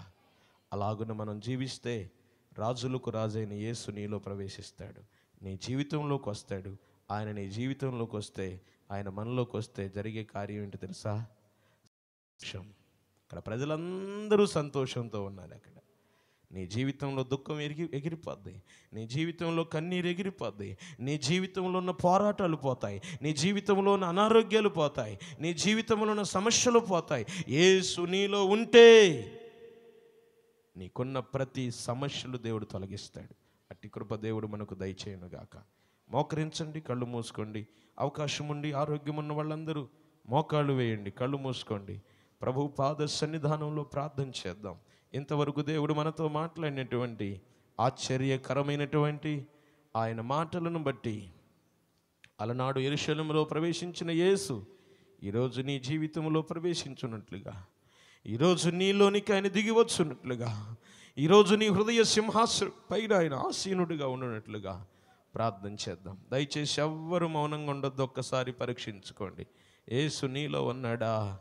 అలాగున మనం జీవిస్తే రాజులకు రాజైన యేసు నీలో ప్రవేశిస్తాడు. నీ జీవితంలోకి వస్తాడు. ఆయన నీ జీవితంలోకి వస్తే ఆయన మనలోకి వస్తే జరిగే కార్యం ఏంటి తెలుసా? సంతోషం. అక్కడ ప్రజలందరూ సంతోషంతో ఉన్నారు అక్కడ. నీ జీవితంలో దుఃఖం ఎగిరి ఎగిరిపోద్ది. నీ జీవితంలో కన్నీరు ఎగిరిపోద్ది. నీ జీవితంలో ఉన్న పోరాటాలు పోతాయి. నీ జీవితంలో ఉన్న అనారోగ్యాలు పోతాయి. నీ జీవితంలో ఉన్న సమస్యలు పోతాయి. ఏసు నీలో ఉంటే నీకున్న ప్రతి సమస్యలు దేవుడు తొలగిస్తాడు. అట్టి కృప దేవుడు మనకు దయచేయనుగాక. మోకరించండి కళ్ళు మూసుకోండి. అవకాశం ఉండి ఆరోగ్యం ఉన్న వాళ్ళందరూ మోకాళ్ళు వేయండి కళ్ళు మూసుకోండి. ప్రభు పాద సన్నిధానంలో ప్రార్థన చేద్దాం. ఇంతవరకు దేవుడు మనతో మాట్లాడినటువంటి ఆశ్చర్యకరమైనటువంటి ఆయన మాటలను బట్టి అలనాడు ఎరుశలంలో ప్రవేశించిన యేసు ఈరోజు నీ జీవితంలో ప్రవేశించున్నట్లుగా ఈరోజు నీలోనికి ఆయన దిగివచ్చున్నట్లుగా ఈరోజు నీ హృదయ సింహాస పైన ఆయన ఆసీనుడిగా ఉన్నట్లుగా ప్రార్థన చేద్దాం. దయచేసి ఎవ్వరు మౌనంగా ఉండొద్దు ఒక్కసారి పరీక్షించుకోండి. ఏసు నీలో ఉన్నాడా?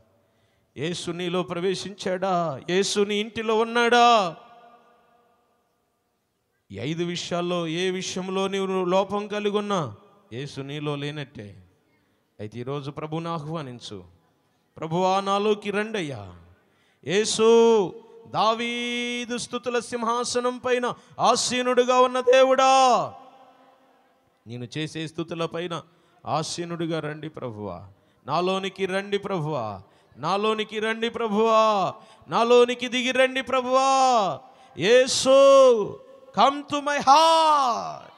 ఏసు నీలో ప్రవేశించాడా? ఏసు నీ ఇంటిలో ఉన్నాడా? ఈ ఐదు విషయాల్లో ఏ విషయంలో నీవు లోపం కలిగి ఉన్నా యేసు నీలో లేనట్టే. అయితే ఈరోజు ప్రభుని ఆహ్వానించు. ప్రభువా నాలోకి రండయ్యా. యేసు దావీదు స్థుతుల సింహాసనం పైన ఆసీనుడుగా ఉన్న దేవుడా. నేను చేసే స్థుతుల పైన ఆసీనుడిగా రండి ప్రభువా. నాలోనికి రండి ప్రభువా. నాలోనికి రండి ప్రభువా. నాలోనికి దిగి రండి ప్రభువా. ఏసు కమ్ టు మై హార్ట్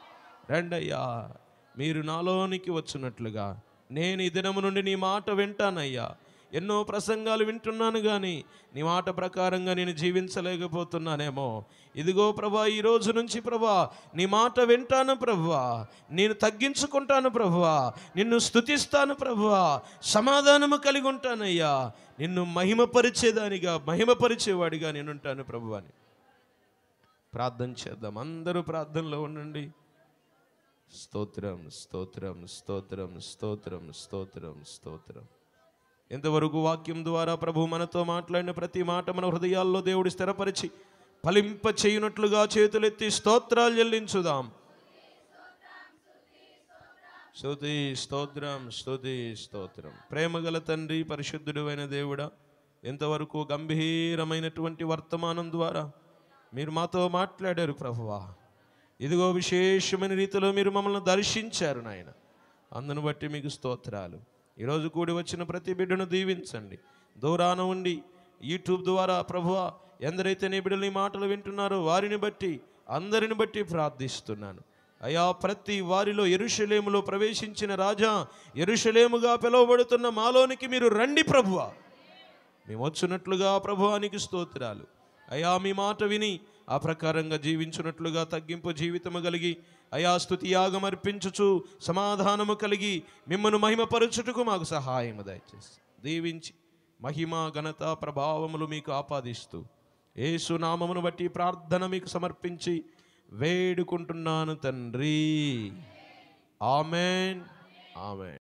రండయ్యా మీరు నాలోనికి వచ్చినట్లుగా. నేను ఈ దినము నుండి నీ మాట వింటానయ్యా. ఎన్నో ప్రసంగాలు వింటున్నాను కానీ నీ మాట ప్రకారంగా నేను జీవించలేకపోతున్నానేమో. ఇదిగో ప్రభా ఈ రోజు నుంచి ప్రభా నీ మాట వింటాను ప్రభా నేను తగ్గించుకుంటాను ప్రభా నిన్ను స్తుతిస్తాను ప్రభా సమాధానము కలిగి ఉంటానయ్యా. నిన్ను మహిమపరిచేదానిగా మహిమపరిచేవాడిగా నేను ఉంటాను ప్రభువాని ప్రార్థన చేద్దాం. అందరూ ప్రార్థనలో ఉండండి. స్తోత్రం స్తోత్రం స్తోత్రం స్తోత్రం స్తోత్రం స్తోత్రం. ఎంతవరకు వాక్యం ద్వారా ప్రభు మనతో మాట్లాడిన ప్రతి మాట మన హృదయాల్లో దేవుడు స్థిరపరిచి ఫలింప చేయునట్లుగా చేతులెత్తి స్తోత్రాలు చెల్లించుదాం. స్తుతి స్తోత్రం స్తుతి స్తోత్రం. ప్రేమగల తండ్రి పరిశుద్ధుడు అయిన దేవుడా ఎంతవరకు గంభీరమైనటువంటి వర్తమానం ద్వారా మీరు మాతో మాట్లాడారు ప్రభువా. ఇదిగో విశేషమైన రీతిలో మీరు మమ్మల్ని దర్శించారు నాయన. అందును బట్టి మీకు స్తోత్రాలు. ఈరోజు కూడి వచ్చిన ప్రతి బిడ్డను దీవించండి. దూరాన ఉండి యూట్యూబ్ ద్వారా ప్రభువ ఎందరైతే నీ బిడ్డలు ఈ మాటలు వింటున్నారో వారిని బట్టి అందరిని బట్టి ప్రార్థిస్తున్నాను. అయా ప్రతి వారిలో ఎరుషలేములో ప్రవేశించిన రాజా ఎరుషలేముగా పిలువబడుతున్న మాలోనికి మీరు రండి ప్రభువ. మేము వచ్చినట్లుగా ప్రభువానికి స్తోత్రాలు. అయా మీ మాట విని ఆ ప్రకారంగా జీవించున్నట్లుగా తగ్గింపు జీవితము కలిగి అయాస్తుతి యాగం అర్పించుచు సమాధానము కలిగి మిమ్మను మహిమపరచుటకు మాకు సహాయము దయచేసి. దీవించి మహిమ ఘనత ప్రభావములు మీకు ఆపాదిస్తూ ఏసునామమును బట్టి ప్రార్థన మీకు సమర్పించి వేడుకుంటున్నాను తండ్రి. ఆమెన్. ఆమెన్.